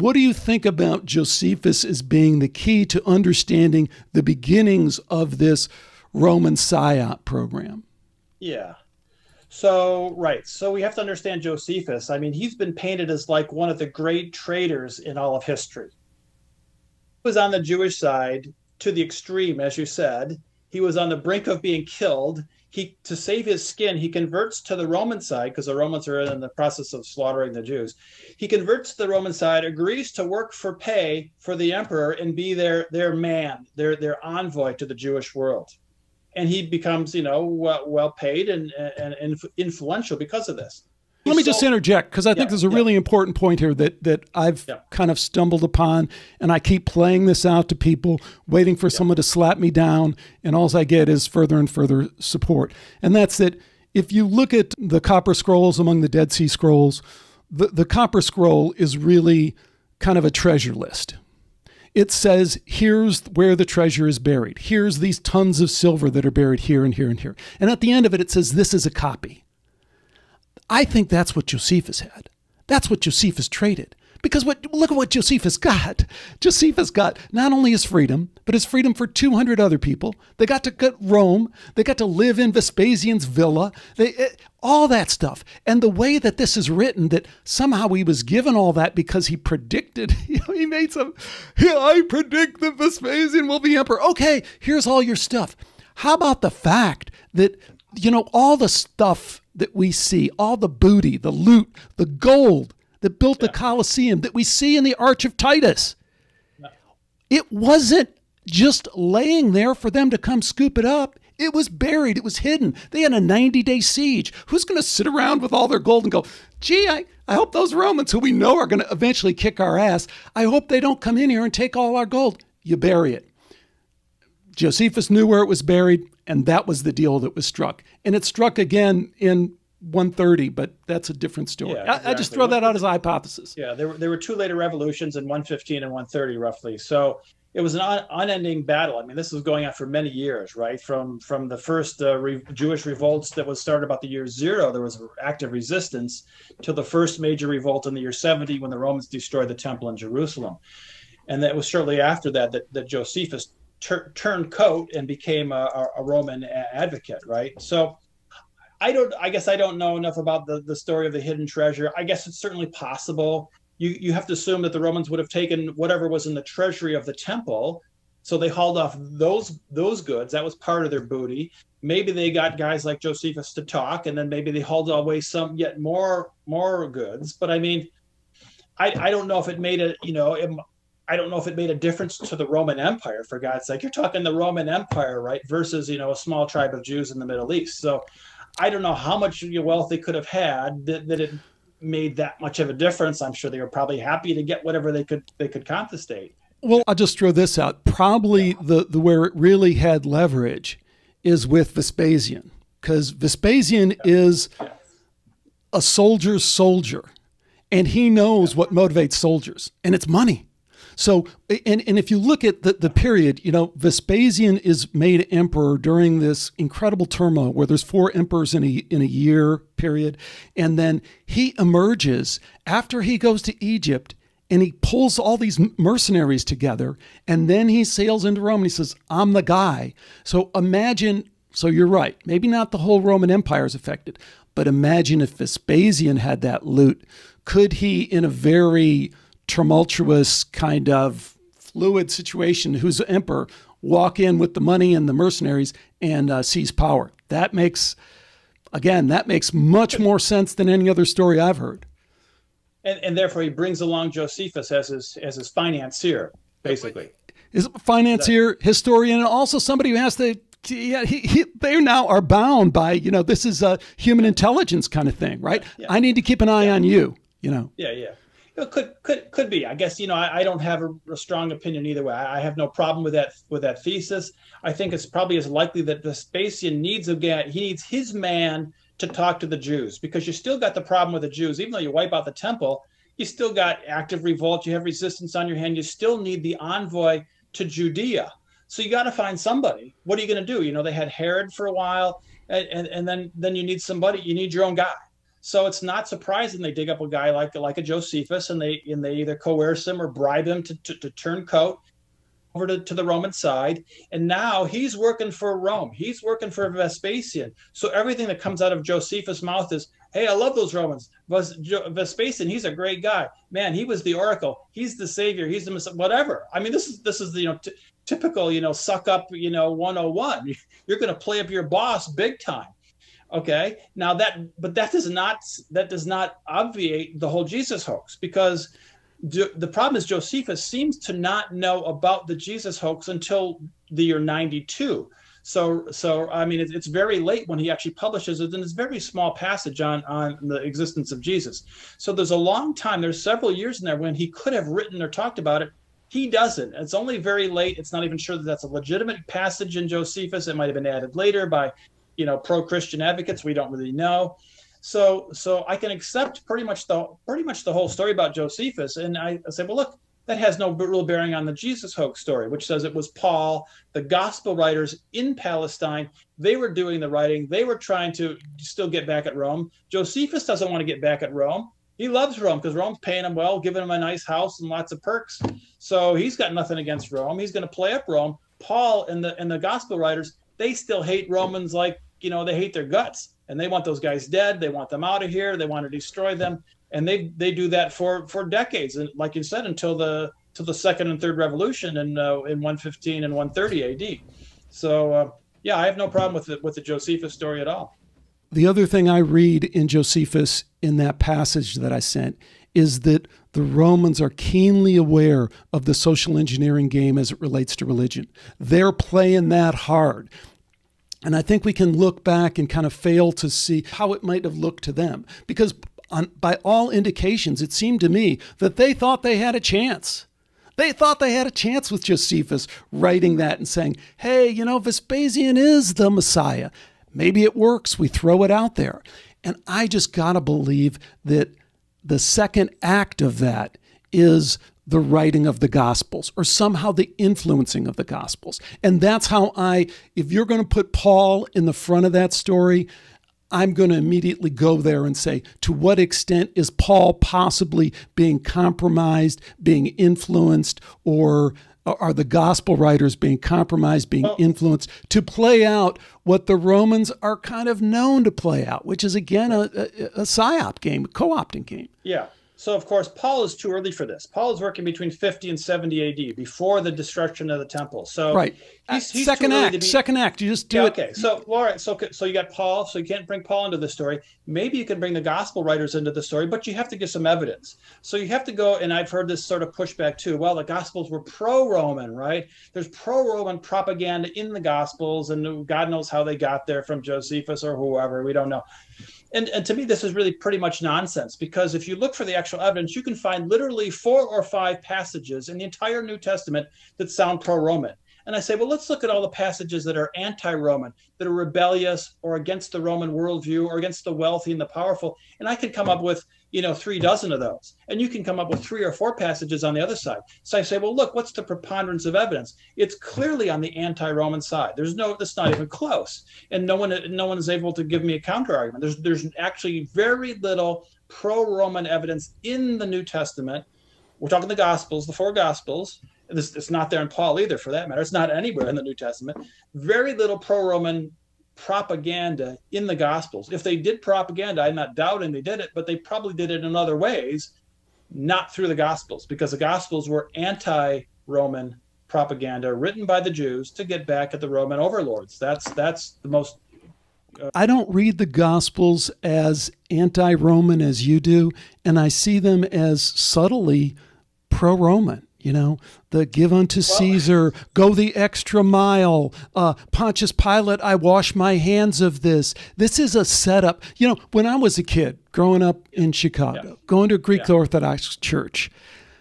what do you think about Josephus as being the key to understanding the beginnings of this Roman PSYOP program? Yeah. So, right. So we have to understand Josephus. I mean, he's been painted as like one of the great traitors in all of history. He was on the Jewish side to the extreme, as you said. He was on the brink of being killed he to save his skin he converts to the roman side because the romans are in the process of slaughtering the jews. He converts to the roman side agrees to work for pay for the emperor and be their their man their their envoy to the jewish world. And he becomes you know well, well paid and, and, and influential because of this let me just interject because I yeah, think there's a yeah. really important point here that that I've yeah. kind of stumbled upon, and I keep playing this out to people, waiting for someone to slap me down, and all I get is further and further support. And that's that. If you look at the Copper Scrolls among the Dead Sea Scrolls, the, the Copper Scroll is really kind of a treasure list. It says, here's where the treasure is buried. Here's these tons of silver that are buried here and here and here. And at the end of it, it says, this is a copy. I think that's what Josephus had. That's what Josephus traded. Because what, look at what Josephus got. Josephus got not only his freedom, but his freedom for 200 other people. They got to get Rome. They got to live in Vespasian's villa. They, eh, all that stuff. And the way that this is written, that somehow he was given all that because he predicted, he made some, yeah, I predict that Vespasian will be emperor. Okay, here's all your stuff. How about the fact that, you know, all the stuff that we see, all the booty, the loot, the gold that built yeah. the Colosseum that we see in the Arch of Titus. No. It wasn't just laying there for them to come scoop it up. It was buried. It was hidden. They had a 90 day siege. Who's going to sit around with all their gold and go, gee, I, I hope those Romans, who we know are going to eventually kick our ass, I hope they don't come in here and take all our gold. You bury it. Josephus knew where it was buried, and that was the deal that was struck. And it struck again in 130, but that's a different story. Yeah, exactly. I, I, just throw that out as a hypothesis. Yeah, there were, there were two later revolutions in 115 and 130, roughly. So it was an un- unending battle. I mean, this was going on for many years, right? From from the first uh, re- Jewish revolts that was started about the year zero, there was active resistance, to the first major revolt in the year 70 when the Romans destroyed the temple in Jerusalem. And that was shortly after that that, that Josephus tur- turned coat and became a, a Roman advocate, right? So I don't. I guess I don't know enough about the the story of the hidden treasure. I guess it's certainly possible. You you have to assume that the Romans would have taken whatever was in the treasury of the temple, so they hauled off those those goods. That was part of their booty. Maybe they got guys like Josephus to talk, and then maybe they hauled away some yet more more goods. But I mean, I I don't know if it made it, you know. It, I don't know if it made a difference to the Roman Empire, for God's sake. You're talking the Roman Empire, right? Versus, you know, a small tribe of Jews in the Middle East. So I don't know how much wealth they could have had that, that it made that much of a difference. I'm sure they were probably happy to get whatever they could they could confiscate. Well, I'll just throw this out. Probably yeah. the, the where it really had leverage is with Vespasian, because Vespasian yeah. is a soldier's soldier, and he knows what motivates soldiers, and it's money. So, and, and if you look at the, the period, you know, Vespasian is made emperor during this incredible turmoil where there's four emperors in a, in a year period. And then he emerges after he goes to Egypt and he pulls all these mercenaries together. And then he sails into Rome and he says, I'm the guy. So imagine, so you're right, maybe not the whole Roman Empire is affected, but imagine if Vespasian had that loot. Could he, in a very tumultuous kind of fluid situation, who's emperor, walk in with the money and the mercenaries and uh, seize power? That makes, again, that makes much more sense than any other story I've heard. And, and therefore, he brings along Josephus as his as his financier, basically. Is a financier, historian, and also somebody who has to yeah, he, he, they now are bound by, you know, this is a human intelligence kind of thing, right? Yeah. I need to keep an eye yeah. on you, you know. Yeah, yeah. Could could could be. I guess you know I, I don't have a, a, strong opinion either way. I, I, have no problem with that with that thesis. I think it's probably as likely that Vespasian needs a guy. He needs his man to talk to the Jews because you still got the problem with the Jews. Even though you wipe out the temple, you still got active revolt. You have resistance on your hand. You still need the envoy to Judea. So you got to find somebody. What are you going to do? You know, they had Herod for a while, and, and, and then then you need somebody. You need your own guy. So it's not surprising they dig up a guy like like a Josephus, and they and they either coerce him or bribe him to, to, to turn coat over to, to the Roman side. And now he's working for Rome. He's working for Vespasian. So everything that comes out of Josephus' mouth is, hey, I love those Romans. Vespasian, he's a great guy. Man, he was the oracle. He's the savior. He's the whatever. I mean, this is this is the you know t- typical you know suck up you know 101. You're going to play up your boss big time. Okay. Now that but that does not that does not obviate the whole Jesus hoax because the problem is Josephus seems to not know about the Jesus hoax until the year 92. So, so I mean, it's, it's very late when he actually publishes it, and it's very small passage on on the existence of Jesus. So there's a long time. There's several years in there when he could have written or talked about it. He doesn't. It's only very late. It's not even sure that that's a legitimate passage in Josephus. It might have been added later by, you know, pro-Christian advocates. We don't really know. So, so I can accept pretty much the pretty much the whole story about Josephus, and I, I say, well, look, that has no real bearing on the Jesus hoax story, which says it was Paul, the gospel writers in Palestine. They were doing the writing. They were trying to still get back at Rome. Josephus doesn't want to get back at Rome. He loves Rome because Rome's paying him well, giving him a nice house and lots of perks. So he's got nothing against Rome. He's going to play up Rome. Paul and the and the gospel writers, they still hate Romans like you know they hate their guts and they want those guys dead. They want them out of here. They want to destroy them and they they do that for for decades and like you said until the to the second and third revolution in uh, in 115 and 130 AD. So uh, yeah, I have no problem with the, with the Josephus story at all. The other thing I read in Josephus in that passage that I sent is that the Romans are keenly aware of the social engineering game as it relates to religion. They're playing that hard. And I think we can look back and kind of fail to see how it might have looked to them. Because on, by all indications, it seemed to me that they thought they had a chance. They thought they had a chance with Josephus writing that and saying, hey, you know, Vespasian is the Messiah. Maybe it works. We throw it out there. And I just got to believe that the second act of that is the writing of the Gospels or somehow the influencing of the Gospels. And that's how I, if you're going to put Paul in the front of that story, I'm going to immediately go there and say, to what extent is Paul possibly being compromised, being influenced, or are the gospel writers being compromised, being well, influenced to play out what the Romans are kind of known to play out, which is again a, a, a psyop game, a co opting game? Yeah. So, of course, Paul is too early for this. Paul is working between 50 and 70 AD, before the destruction of the temple. So, right. He's, he's second act. Be... Second act. You just do yeah, it. Okay. So, all right. So, so you got Paul. So you can't bring Paul into the story. Maybe you can bring the gospel writers into the story, but you have to give some evidence. So you have to go. And I've heard this sort of pushback too. Well, the gospels were pro-Roman, right? There's pro-Roman propaganda in the gospels, and God knows how they got there from Josephus or whoever. We don't know. And, and to me, this is really pretty much nonsense because if you look for the actual evidence, you can find literally four or five passages in the entire New Testament that sound pro Roman. And I say, well, let's look at all the passages that are anti Roman, that are rebellious or against the Roman worldview or against the wealthy and the powerful. And I can come up with, you know, three dozen of those. And you can come up with three or four passages on the other side. So I say, well, look, what's the preponderance of evidence? It's clearly on the anti Roman side. There's no, that's not even close. And no one, no one is able to give me a counter argument. There's, there's actually very little pro Roman evidence in the New Testament. We're talking the Gospels, the four Gospels this, it's not there in Paul either, for that matter. It's not anywhere in the New Testament. Very little pro-Roman propaganda in the Gospels. If they did propaganda, I'm not doubting they did it, but they probably did it in other ways, not through the Gospels, because the Gospels were anti-Roman propaganda written by the Jews to get back at the Roman overlords. That's that's the most uh, I don't read the Gospels as anti Roman as you do, and I see them as subtly pro Roman. You know, the give unto Caesar, go the extra mile. Uh, Pontius Pilate, I wash my hands of this. This is a setup. You know, when I was a kid growing up in Chicago, yeah. going to a Greek yeah. Orthodox church,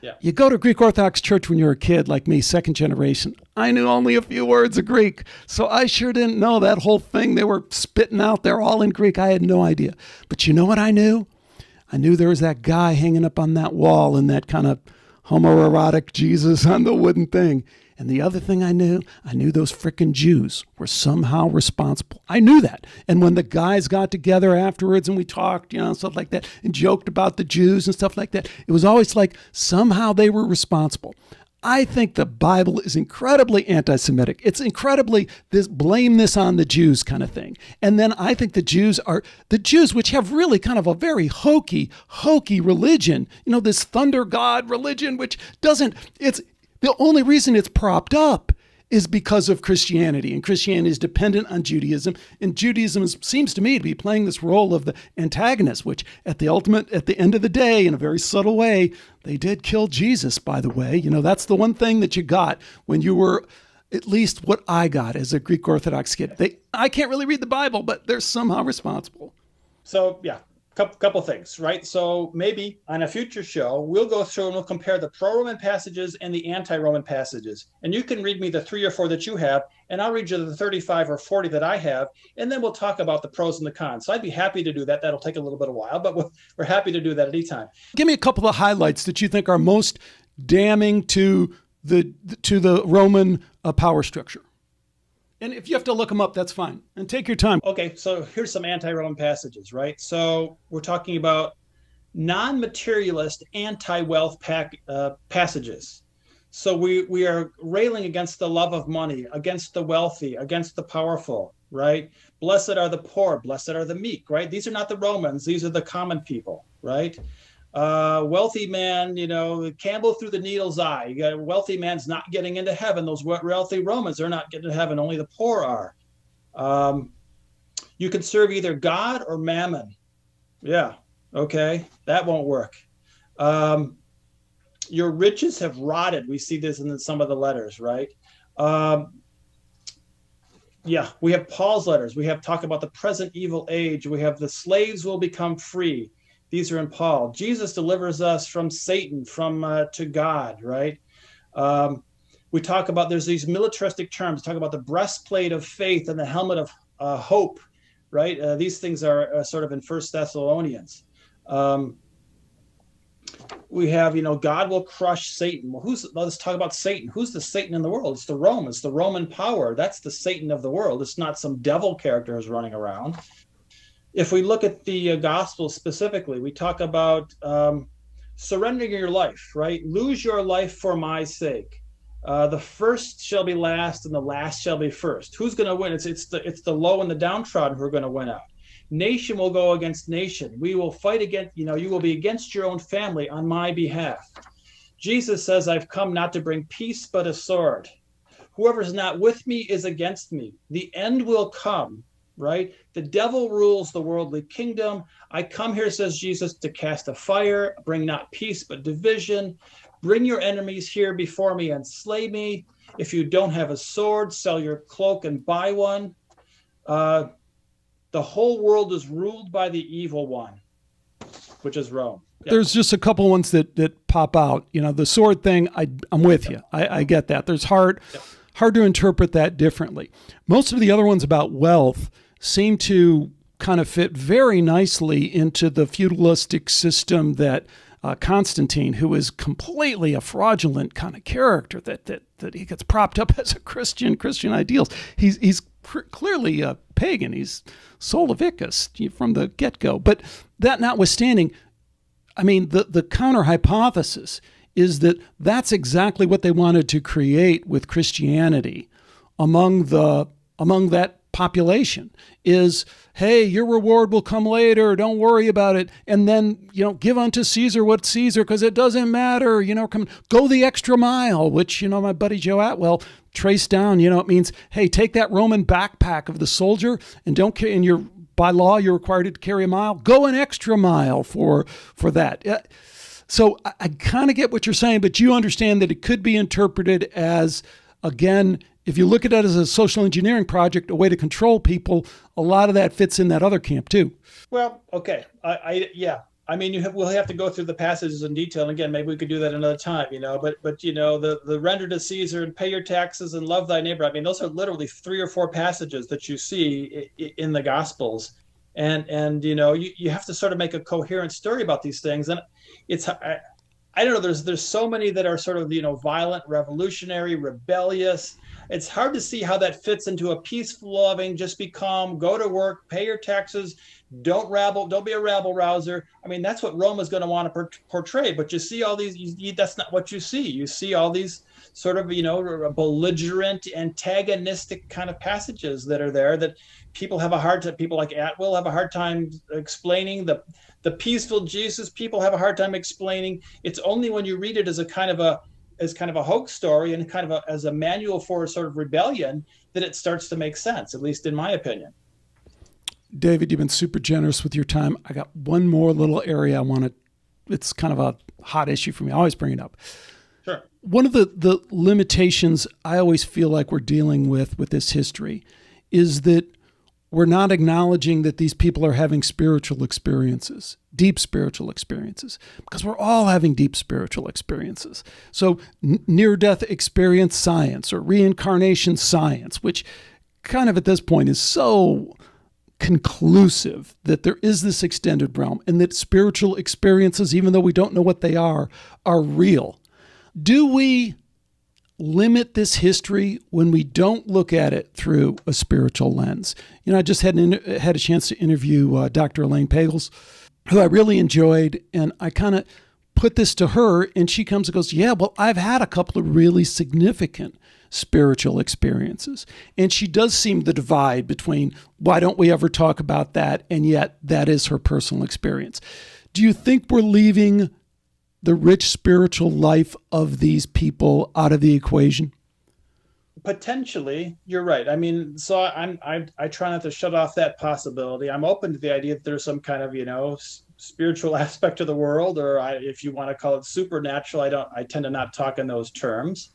yeah. you go to Greek Orthodox church when you're a kid like me, second generation. I knew only a few words of Greek. So I sure didn't know that whole thing they were spitting out there all in Greek. I had no idea. But you know what I knew? I knew there was that guy hanging up on that wall in that kind of homoerotic Jesus on the wooden thing. And the other thing I knew, I knew those frickin' Jews were somehow responsible. I knew that. And when the guys got together afterwards and we talked, you know, stuff like that, and joked about the Jews and stuff like that, it was always like somehow they were responsible. I think the Bible is incredibly anti Semitic. It's incredibly this blame this on the Jews kind of thing. And then I think the Jews are the Jews, which have really kind of a very hokey, hokey religion, you know, this thunder god religion, which doesn't, it's the only reason it's propped up is because of Christianity. And Christianity is dependent on Judaism. And Judaism seems to me to be playing this role of the antagonist, which at the ultimate, at the end of the day, in a very subtle way, they did kill Jesus, by the way. You know, that's the one thing that you got when you were at least what I got as a Greek Orthodox kid. They I can't really read the Bible, but they're somehow responsible. So yeah, couple, couple things, right? So maybe on a future show, we'll go through and we'll compare the pro-Roman passages and the anti-Roman passages. And you can read me the three or four that you have, and I'll read you the 35 or 40 that I have, and then we'll talk about the pros and the cons. So I'd be happy to do that. That'll take a little bit of while, but we're happy to do that anytime. Give me a couple of highlights that you think are most damning to the to the Roman uh, power structure. And if you have to look them up, that's fine. And take your time. Okay, so here's some anti-Roman passages, right? So we're talking about non-materialist anti-wealth pack, uh, passages. So we we are railing against the love of money, against the wealthy, against the powerful, right? Blessed are the poor, blessed are the meek, right? These are not the Romans; these are the common people, right? Uh, wealthy man, you know, camel through the needle's eye. You got a wealthy man's not getting into heaven. Those wealthy Romans they're not getting to heaven. Only the poor are. Um, you can serve either God or mammon. Yeah, okay, that won't work. Um, your riches have rotted. We see this in some of the letters, right? Um, yeah, we have Paul's letters. We have talk about the present evil age. We have the slaves will become free these are in Paul. Jesus delivers us from Satan, from uh, to God, right? Um, we talk about there's these militaristic terms. Talk about the breastplate of faith and the helmet of uh, hope, right? Uh, these things are uh, sort of in First Thessalonians. Um, we have, you know, God will crush Satan. Well, who's let's talk about Satan. Who's the Satan in the world? It's the Rome. It's the Roman power. That's the Satan of the world. It's not some devil character who's running around if we look at the uh, gospel specifically, we talk about um, surrendering your life, right? Lose your life for my sake. Uh, the first shall be last, and the last shall be first. Who's going to win? It's it's the it's the low and the downtrodden who are going to win out. Nation will go against nation. We will fight against. You know, you will be against your own family on my behalf. Jesus says, "I've come not to bring peace, but a sword. Whoever is not with me is against me. The end will come." Right? The devil rules the worldly kingdom. I come here, says Jesus, to cast a fire, bring not peace, but division. Bring your enemies here before me and slay me. If you don't have a sword, sell your cloak and buy one. Uh, the whole world is ruled by the evil one, which is Rome. Yeah. There's just a couple ones that that pop out. You know, the sword thing. I I'm with you. I, I get that. There's heart. Hard to interpret that differently. Most of the other ones about wealth seem to kind of fit very nicely into the feudalistic system that uh, Constantine, who is completely a fraudulent kind of character, that that that he gets propped up as a Christian, Christian ideals. He's he's clearly a pagan. He's Sol Invictus from the get go. But that notwithstanding, I mean, the the counter hypothesis is that that's exactly what they wanted to create with Christianity among the among that population is hey your reward will come later. Don't worry about it. And then you know give unto caesar what caesar because it doesn't matter. You know come go the extra mile which you know my buddy joe Atwill traced down. You know it means hey take that roman backpack of the soldier and don't and you're by law you're required to carry a mile. Go an extra mile for for that. Uh, so i, I kind of get what you're saying but you understand that it could be interpreted as again if you look at it as a social engineering project, a way to control people, a lot of that fits in that other camp too. Well, okay, I, I yeah, I mean, you have, we'll have to go through the passages in detail. And again, maybe we could do that another time, you know. But but you know, the the render to Caesar and pay your taxes and love thy neighbor. I mean, those are literally three or four passages that you see in the Gospels, and and you know, you, you have to sort of make a coherent story about these things. And it's I, I don't know. There's there's so many that are sort of you know violent, revolutionary, rebellious it's hard to see how that fits into a peaceful, loving, just be calm, go to work, pay your taxes, don't rabble, don't be a rabble rouser. I mean, that's what Rome is going to want to portray. But you see all these, you, that's not what you see. You see all these sort of, you know, belligerent, antagonistic kind of passages that are there that people have a hard time, people like Atwill have a hard time explaining. The, the peaceful Jesus people have a hard time explaining. It's only when you read it as a kind of a, as kind of a hoax story and kind of a, as a manual for a sort of rebellion that it starts to make sense, at least in my opinion. David, you've been super generous with your time. I got one more little area I want to, it's kind of a hot issue for me. I always bring it up. One of the, the limitations I always feel like we're dealing with with this history is that we're not acknowledging that these people are having spiritual experiences, deep spiritual experiences, because we're all having deep spiritual experiences. So, n- near death experience science or reincarnation science, which kind of at this point is so conclusive that there is this extended realm and that spiritual experiences, even though we don't know what they are, are real. Do we limit this history when we don't look at it through a spiritual lens. You know, I just had an, had a chance to interview uh, Dr. Elaine Pagels, who I really enjoyed, and I kind of put this to her, and she comes and goes, "Yeah, well, I've had a couple of really significant." spiritual experiences. And she does seem the divide between why don't we ever talk about that? And yet that is her personal experience. Do you think we're leaving the rich spiritual life of these people out of the equation? Potentially, you're right. I mean, so I'm I I try not to shut off that possibility. I'm open to the idea that there's some kind of you know spiritual aspect of the world, or I, if you want to call it supernatural. I don't. I tend to not talk in those terms.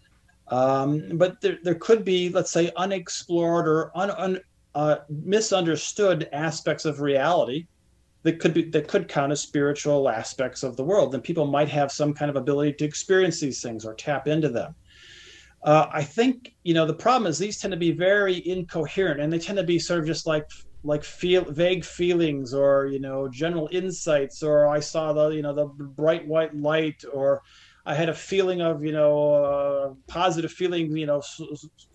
Um, but there there could be, let's say, unexplored or un, un uh, misunderstood aspects of reality that could be that could count as spiritual aspects of the world. Then people might have some kind of ability to experience these things or tap into them. Uh, I think you know the problem is these tend to be very incoherent, and they tend to be sort of just like like feel vague feelings or you know general insights or I saw the you know the bright white light or I had a feeling of you know uh, positive feeling you know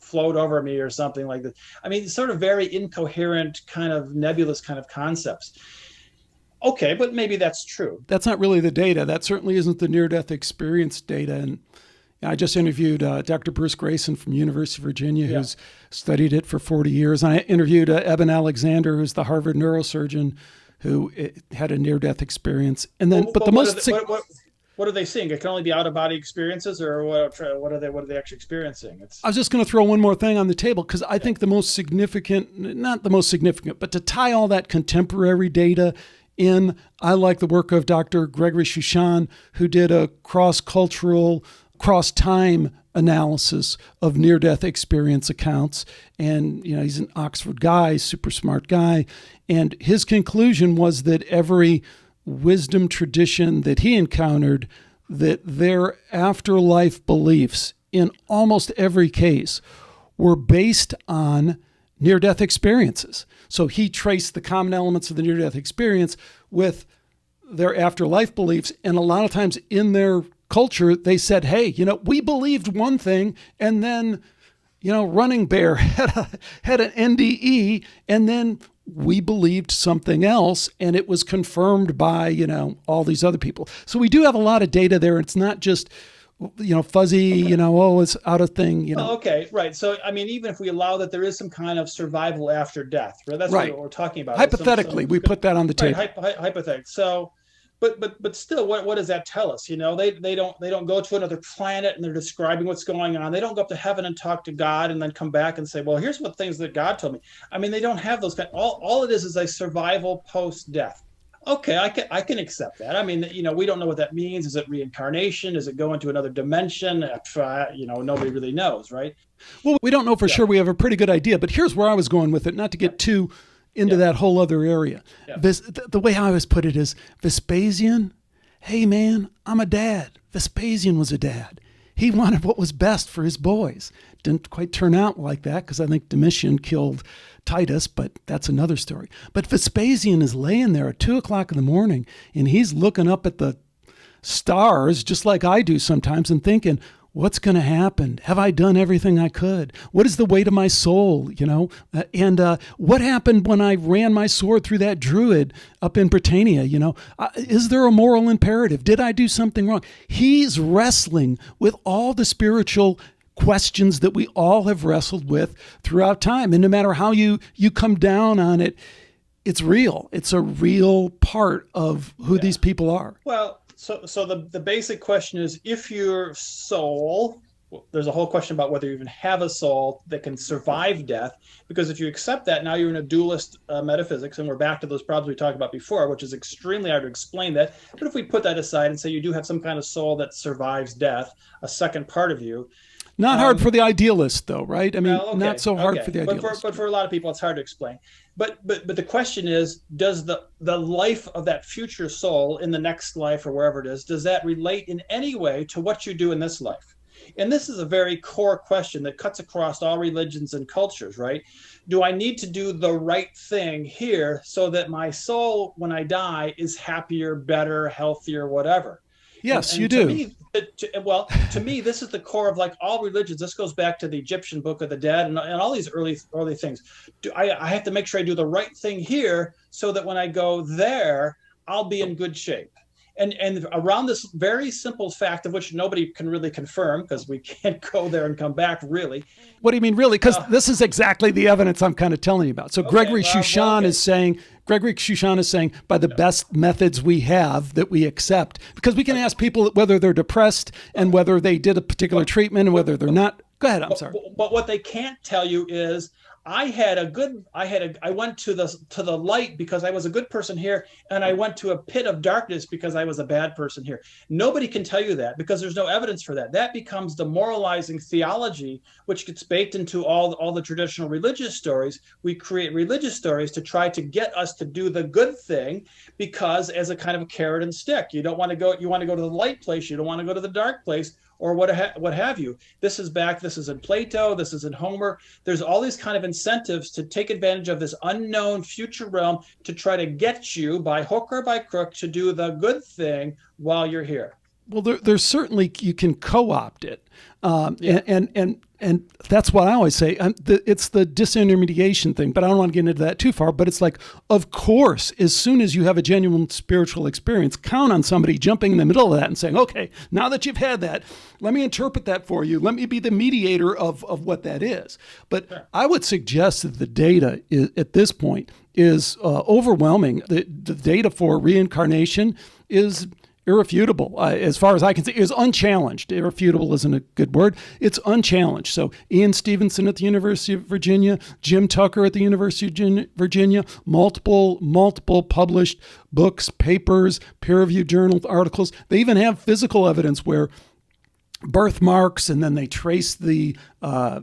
float over me or something like that. I mean, sort of very incoherent kind of nebulous kind of concepts Okay, but maybe that's true. That's not really the data. That certainly isn't the near-death experience data. And I just interviewed uh, Dr. Bruce Greyson from University of Virginia, yeah. who's studied it for 40 years. And I interviewed uh, Eben Alexander, who's the Harvard neurosurgeon, who uh, had a near-death experience. And then, well, but the most they, what, what, what, are they seeing? It can only be out-of-body experiences, or what? What are they? What are they actually experiencing? It's... I was just going to throw one more thing on the table because I yeah. think the most significant, not the most significant, but to tie all that contemporary data in. I like the work of Dr. Gregory Shushan, who did a cross cultural, cross time analysis of near death experience accounts. And, you know, he's an Oxford guy, super smart guy. And his conclusion was that every wisdom tradition that he encountered, that their afterlife beliefs in almost every case were based on near death experiences. So he traced the common elements of the near death experience with their afterlife beliefs. And a lot of times in their culture, they said, hey, you know, we believed one thing and then, you know, Running Bear had, a, had an NDE and then we believed something else and it was confirmed by, you know, all these other people. So we do have a lot of data there. It's not just, you know, fuzzy, okay. you know, oh, it's out of thing, you know. Oh, okay, right. So, I mean, even if we allow that there is some kind of survival after death, right? That's right. what we're talking about. Hypothetically, some, some, we put that on the table. Right, hy- hypothetical. So, but but but still what, what does that tell us you know they they don't they don't go to another planet and they're describing what's going on they don't go up to heaven and talk to god and then come back and say well here's what things that god told me i mean they don't have those kind all, all it is is a survival post death okay i can i can accept that i mean you know we don't know what that means is it reincarnation is it go into another dimension uh, you know nobody really knows right well we don't know for yeah. sure we have a pretty good idea but here's where i was going with it not to get too into yeah. that whole other area. Yeah. Vis- the way I always put it is Vespasian, hey man, I'm a dad. Vespasian was a dad. He wanted what was best for his boys. Didn't quite turn out like that because I think Domitian killed Titus, but that's another story. But Vespasian is laying there at two o'clock in the morning and he's looking up at the stars just like I do sometimes and thinking, what's going to happen? Have I done everything I could? What is the weight of my soul? You know, uh, and uh, what happened when I ran my sword through that druid up in Britannia? You know, uh, is there a moral imperative? Did I do something wrong? He's wrestling with all the spiritual questions that we all have wrestled with throughout time, and no matter how you you come down on it. It's real. It's a real part of who yeah. these people are. Well, so so the, the basic question is if your soul there's a whole question about whether you even have a soul that can survive death because if you accept that now you're in a dualist uh, metaphysics and we're back to those problems we talked about before which is extremely hard to explain that but if we put that aside and say you do have some kind of soul that survives death a second part of you not um, hard for the idealist, though, right? I mean, well, okay, not so hard okay. for the idealist. But for, but for a lot of people, it's hard to explain. But but but the question is, does the the life of that future soul in the next life or wherever it is, does that relate in any way to what you do in this life? And this is a very core question that cuts across all religions and cultures, right? Do I need to do the right thing here so that my soul, when I die, is happier, better, healthier, whatever? Yes, and, you do. Me, to, well, to me, this is the core of like all religions. This goes back to the Egyptian Book of the Dead and, and all these early early things. Do, I, I have to make sure I do the right thing here so that when I go there, I'll be in good shape and and around this very simple fact of which nobody can really confirm because we can't go there and come back really. What do you mean really? Because uh, this is exactly the evidence i'm kind of telling you about. So okay, gregory well, shushan well, okay. is saying gregory shushan is saying by the best methods we have that we accept. Because we can ask people whether they're depressed and whether they did a particular treatment and whether they're not. Go ahead i'm but, sorry. but what they can't tell you is I had a good I had a I went to the to the light because I was a good person here and I went to a pit of darkness because I was a bad person here. Nobody can tell you that because there's no evidence for that. That becomes the moralizing theology which gets baked into all all the traditional religious stories. We create religious stories to try to get us to do the good thing because as a kind of carrot and stick. You don't want to go you want to go to the light place, you don't want to go to the dark place or what ha- what have you. This is back. This is in Plato. This is in Homer. There's all these kind of incentives to take advantage of this unknown future realm to try to get you by hook or by crook to do the good thing while you're here. Well, there, there's certainly you can co-opt it, um, yeah. and, and and and that's what I always say. Um, it's the disintermediation thing, but I don't want to get into that too far. But it's like, of course, as soon as you have a genuine spiritual experience, count on somebody jumping in the middle of that and saying, "Okay, now that you've had that, let me interpret that for you. Let me be the mediator of of what that is." But sure. I would suggest that the data is, at this point is uh, overwhelming. The, the data for reincarnation is irrefutable uh, as far as I can see is unchallenged. Irrefutable isn't a good word. It's unchallenged. So Ian Stevenson at the University of Virginia, Jim Tucker at the University of Virginia, multiple multiple published books, papers, peer-reviewed journal articles. They even have physical evidence where birthmarks and then they trace the uh,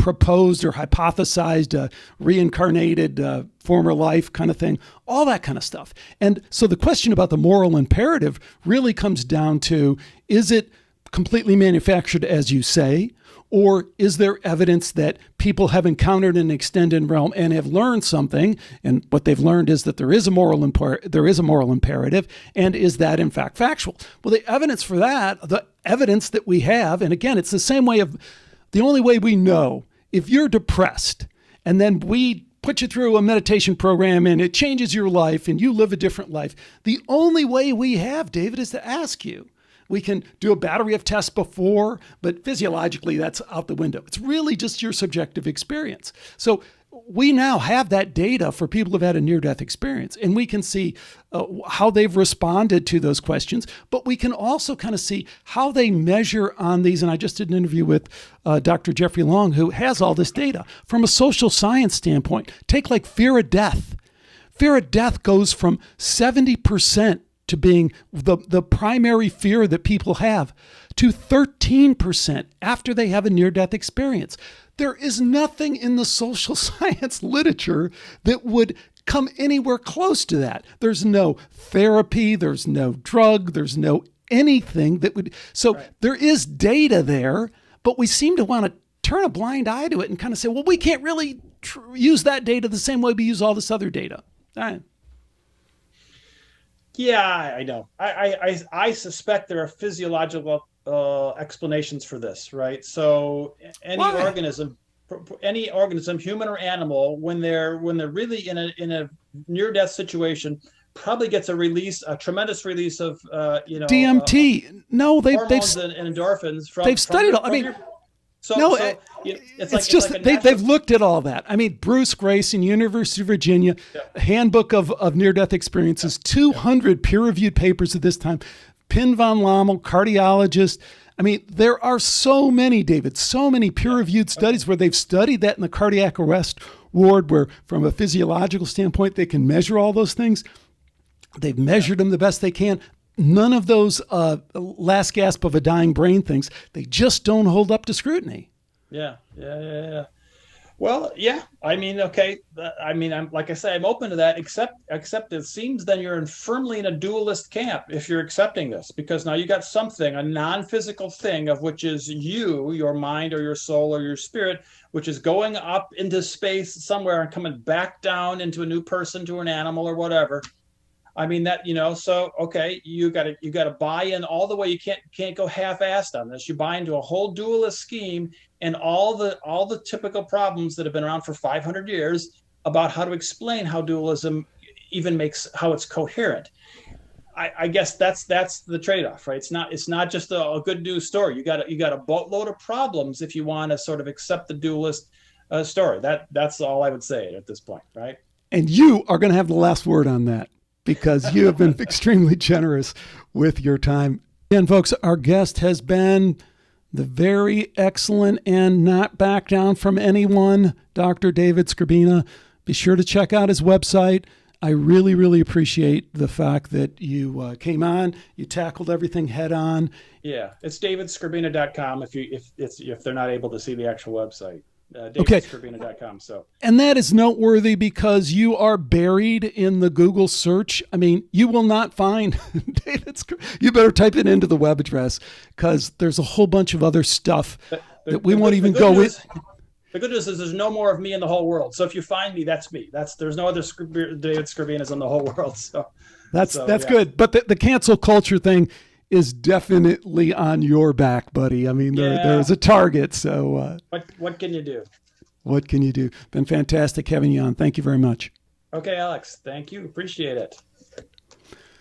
proposed or hypothesized a reincarnated uh, former life kind of thing, all that kind of stuff. And so the question about the moral imperative really comes down to is it completely manufactured as you say, Or is there evidence that people have encountered an extended realm and have learned something, and what they've learned is that there is a moral imper- there is a moral imperative, and is that in fact factual? Well, the evidence for that, the evidence that we have, and again, it's the same way of the only way we know if you're depressed, and then we put you through a meditation program and it changes your life and you live a different life. The only way we have, David, is to ask you. We can do a battery of tests before, but physiologically, that's out the window. It's really just your subjective experience. So we now have that data for people who've had a near death experience, and we can see uh, how they've responded to those questions, but we can also kind of see how they measure on these. And I just did an interview with uh, Dr. Jeffrey Long, who has all this data from a social science standpoint. Take like fear of death. Fear of death goes from 70% to being the, the primary fear that people have to 13% after they have a near death experience. There is nothing in the social science literature that would come anywhere close to that. There's no therapy, there's no drug, there's no anything that would. So right. there is data there, but we seem to want to turn a blind eye to it and kind of say, well, we can't really tr- use that data the same way we use all this other data. Yeah, I know. I, I, I suspect there are physiological uh, explanations for this, right? So any Why? organism, any organism, human or animal, when they're when they're really in a in a near death situation, probably gets a release, a tremendous release of uh, you know DMT. Uh, no, they they've and, and endorphins from. They've studied. From, all, I mean. Your, so, no, so it's, it's like, just like they, natural... they've looked at all that. I mean, Bruce Greyson, University of Virginia, yeah. Handbook of, of Near Death Experiences, yeah. 200 yeah. peer reviewed papers at this time. Pim van Lommel, cardiologist. I mean, there are so many, David, so many peer reviewed studies where they've studied that in the cardiac arrest ward, where from a physiological standpoint, they can measure all those things. They've measured them the best they can none of those uh, last gasp of a dying brain things, they just don't hold up to scrutiny. Yeah, yeah, yeah, yeah. Well, yeah. I mean, okay. I mean, I'm like I say, I'm open to that. Except, except it seems then you're in firmly in a dualist camp if you're accepting this, because now you got something, a non-physical thing of which is you, your mind or your soul or your spirit, which is going up into space somewhere and coming back down into a new person, to an animal or whatever I mean that you know, so okay, you got to you got to buy in all the way. You can't can't go half-assed on this. You buy into a whole dualist scheme and all the all the typical problems that have been around for 500 years about how to explain how dualism even makes how it's coherent. I, I guess that's that's the trade-off, right? It's not it's not just a, a good news story. You got you got a boatload of problems if you want to sort of accept the dualist uh, story. That that's all I would say at this point, right? And you are going to have the last word on that because you have been extremely generous with your time. And folks, our guest has been the very excellent and not back down from anyone, Dr. David Skrbina. Be sure to check out his website. I really, really appreciate the fact that you uh, came on, you tackled everything head on. Yeah, it's davidskrbina.com if you if it's if they're not able to see the actual website uh, okay. So, and that is noteworthy because you are buried in the Google search. I mean, you will not find David. You better type it into the web address because there's a whole bunch of other stuff the, the, that we won't even go with. The good news is there's no more of me in the whole world. So if you find me, that's me. That's there's no other David Skrbinas in the whole world. So that's so, that's yeah. good. But the, the cancel culture thing is definitely on your back, buddy. I mean, there, yeah. there's a target. So, uh, what what can you do? What can you do? Been fantastic having you on. Thank you very much. Okay, Alex. Thank you. Appreciate it.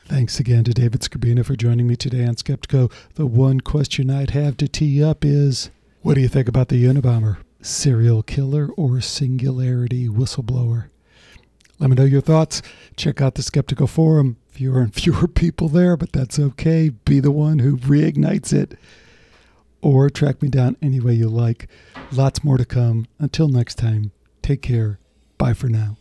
Thanks again to David Skrbina for joining me today on Skeptiko. The one question I'd have to tee up is what do you think about the Unabomber? Serial killer or singularity whistleblower? Let me know your thoughts. Check out the Skeptiko Forum fewer and fewer people there, but that's okay. Be the one who reignites it. Or track me down any way you like. Lots more to come. Until next time, take care. Bye for now.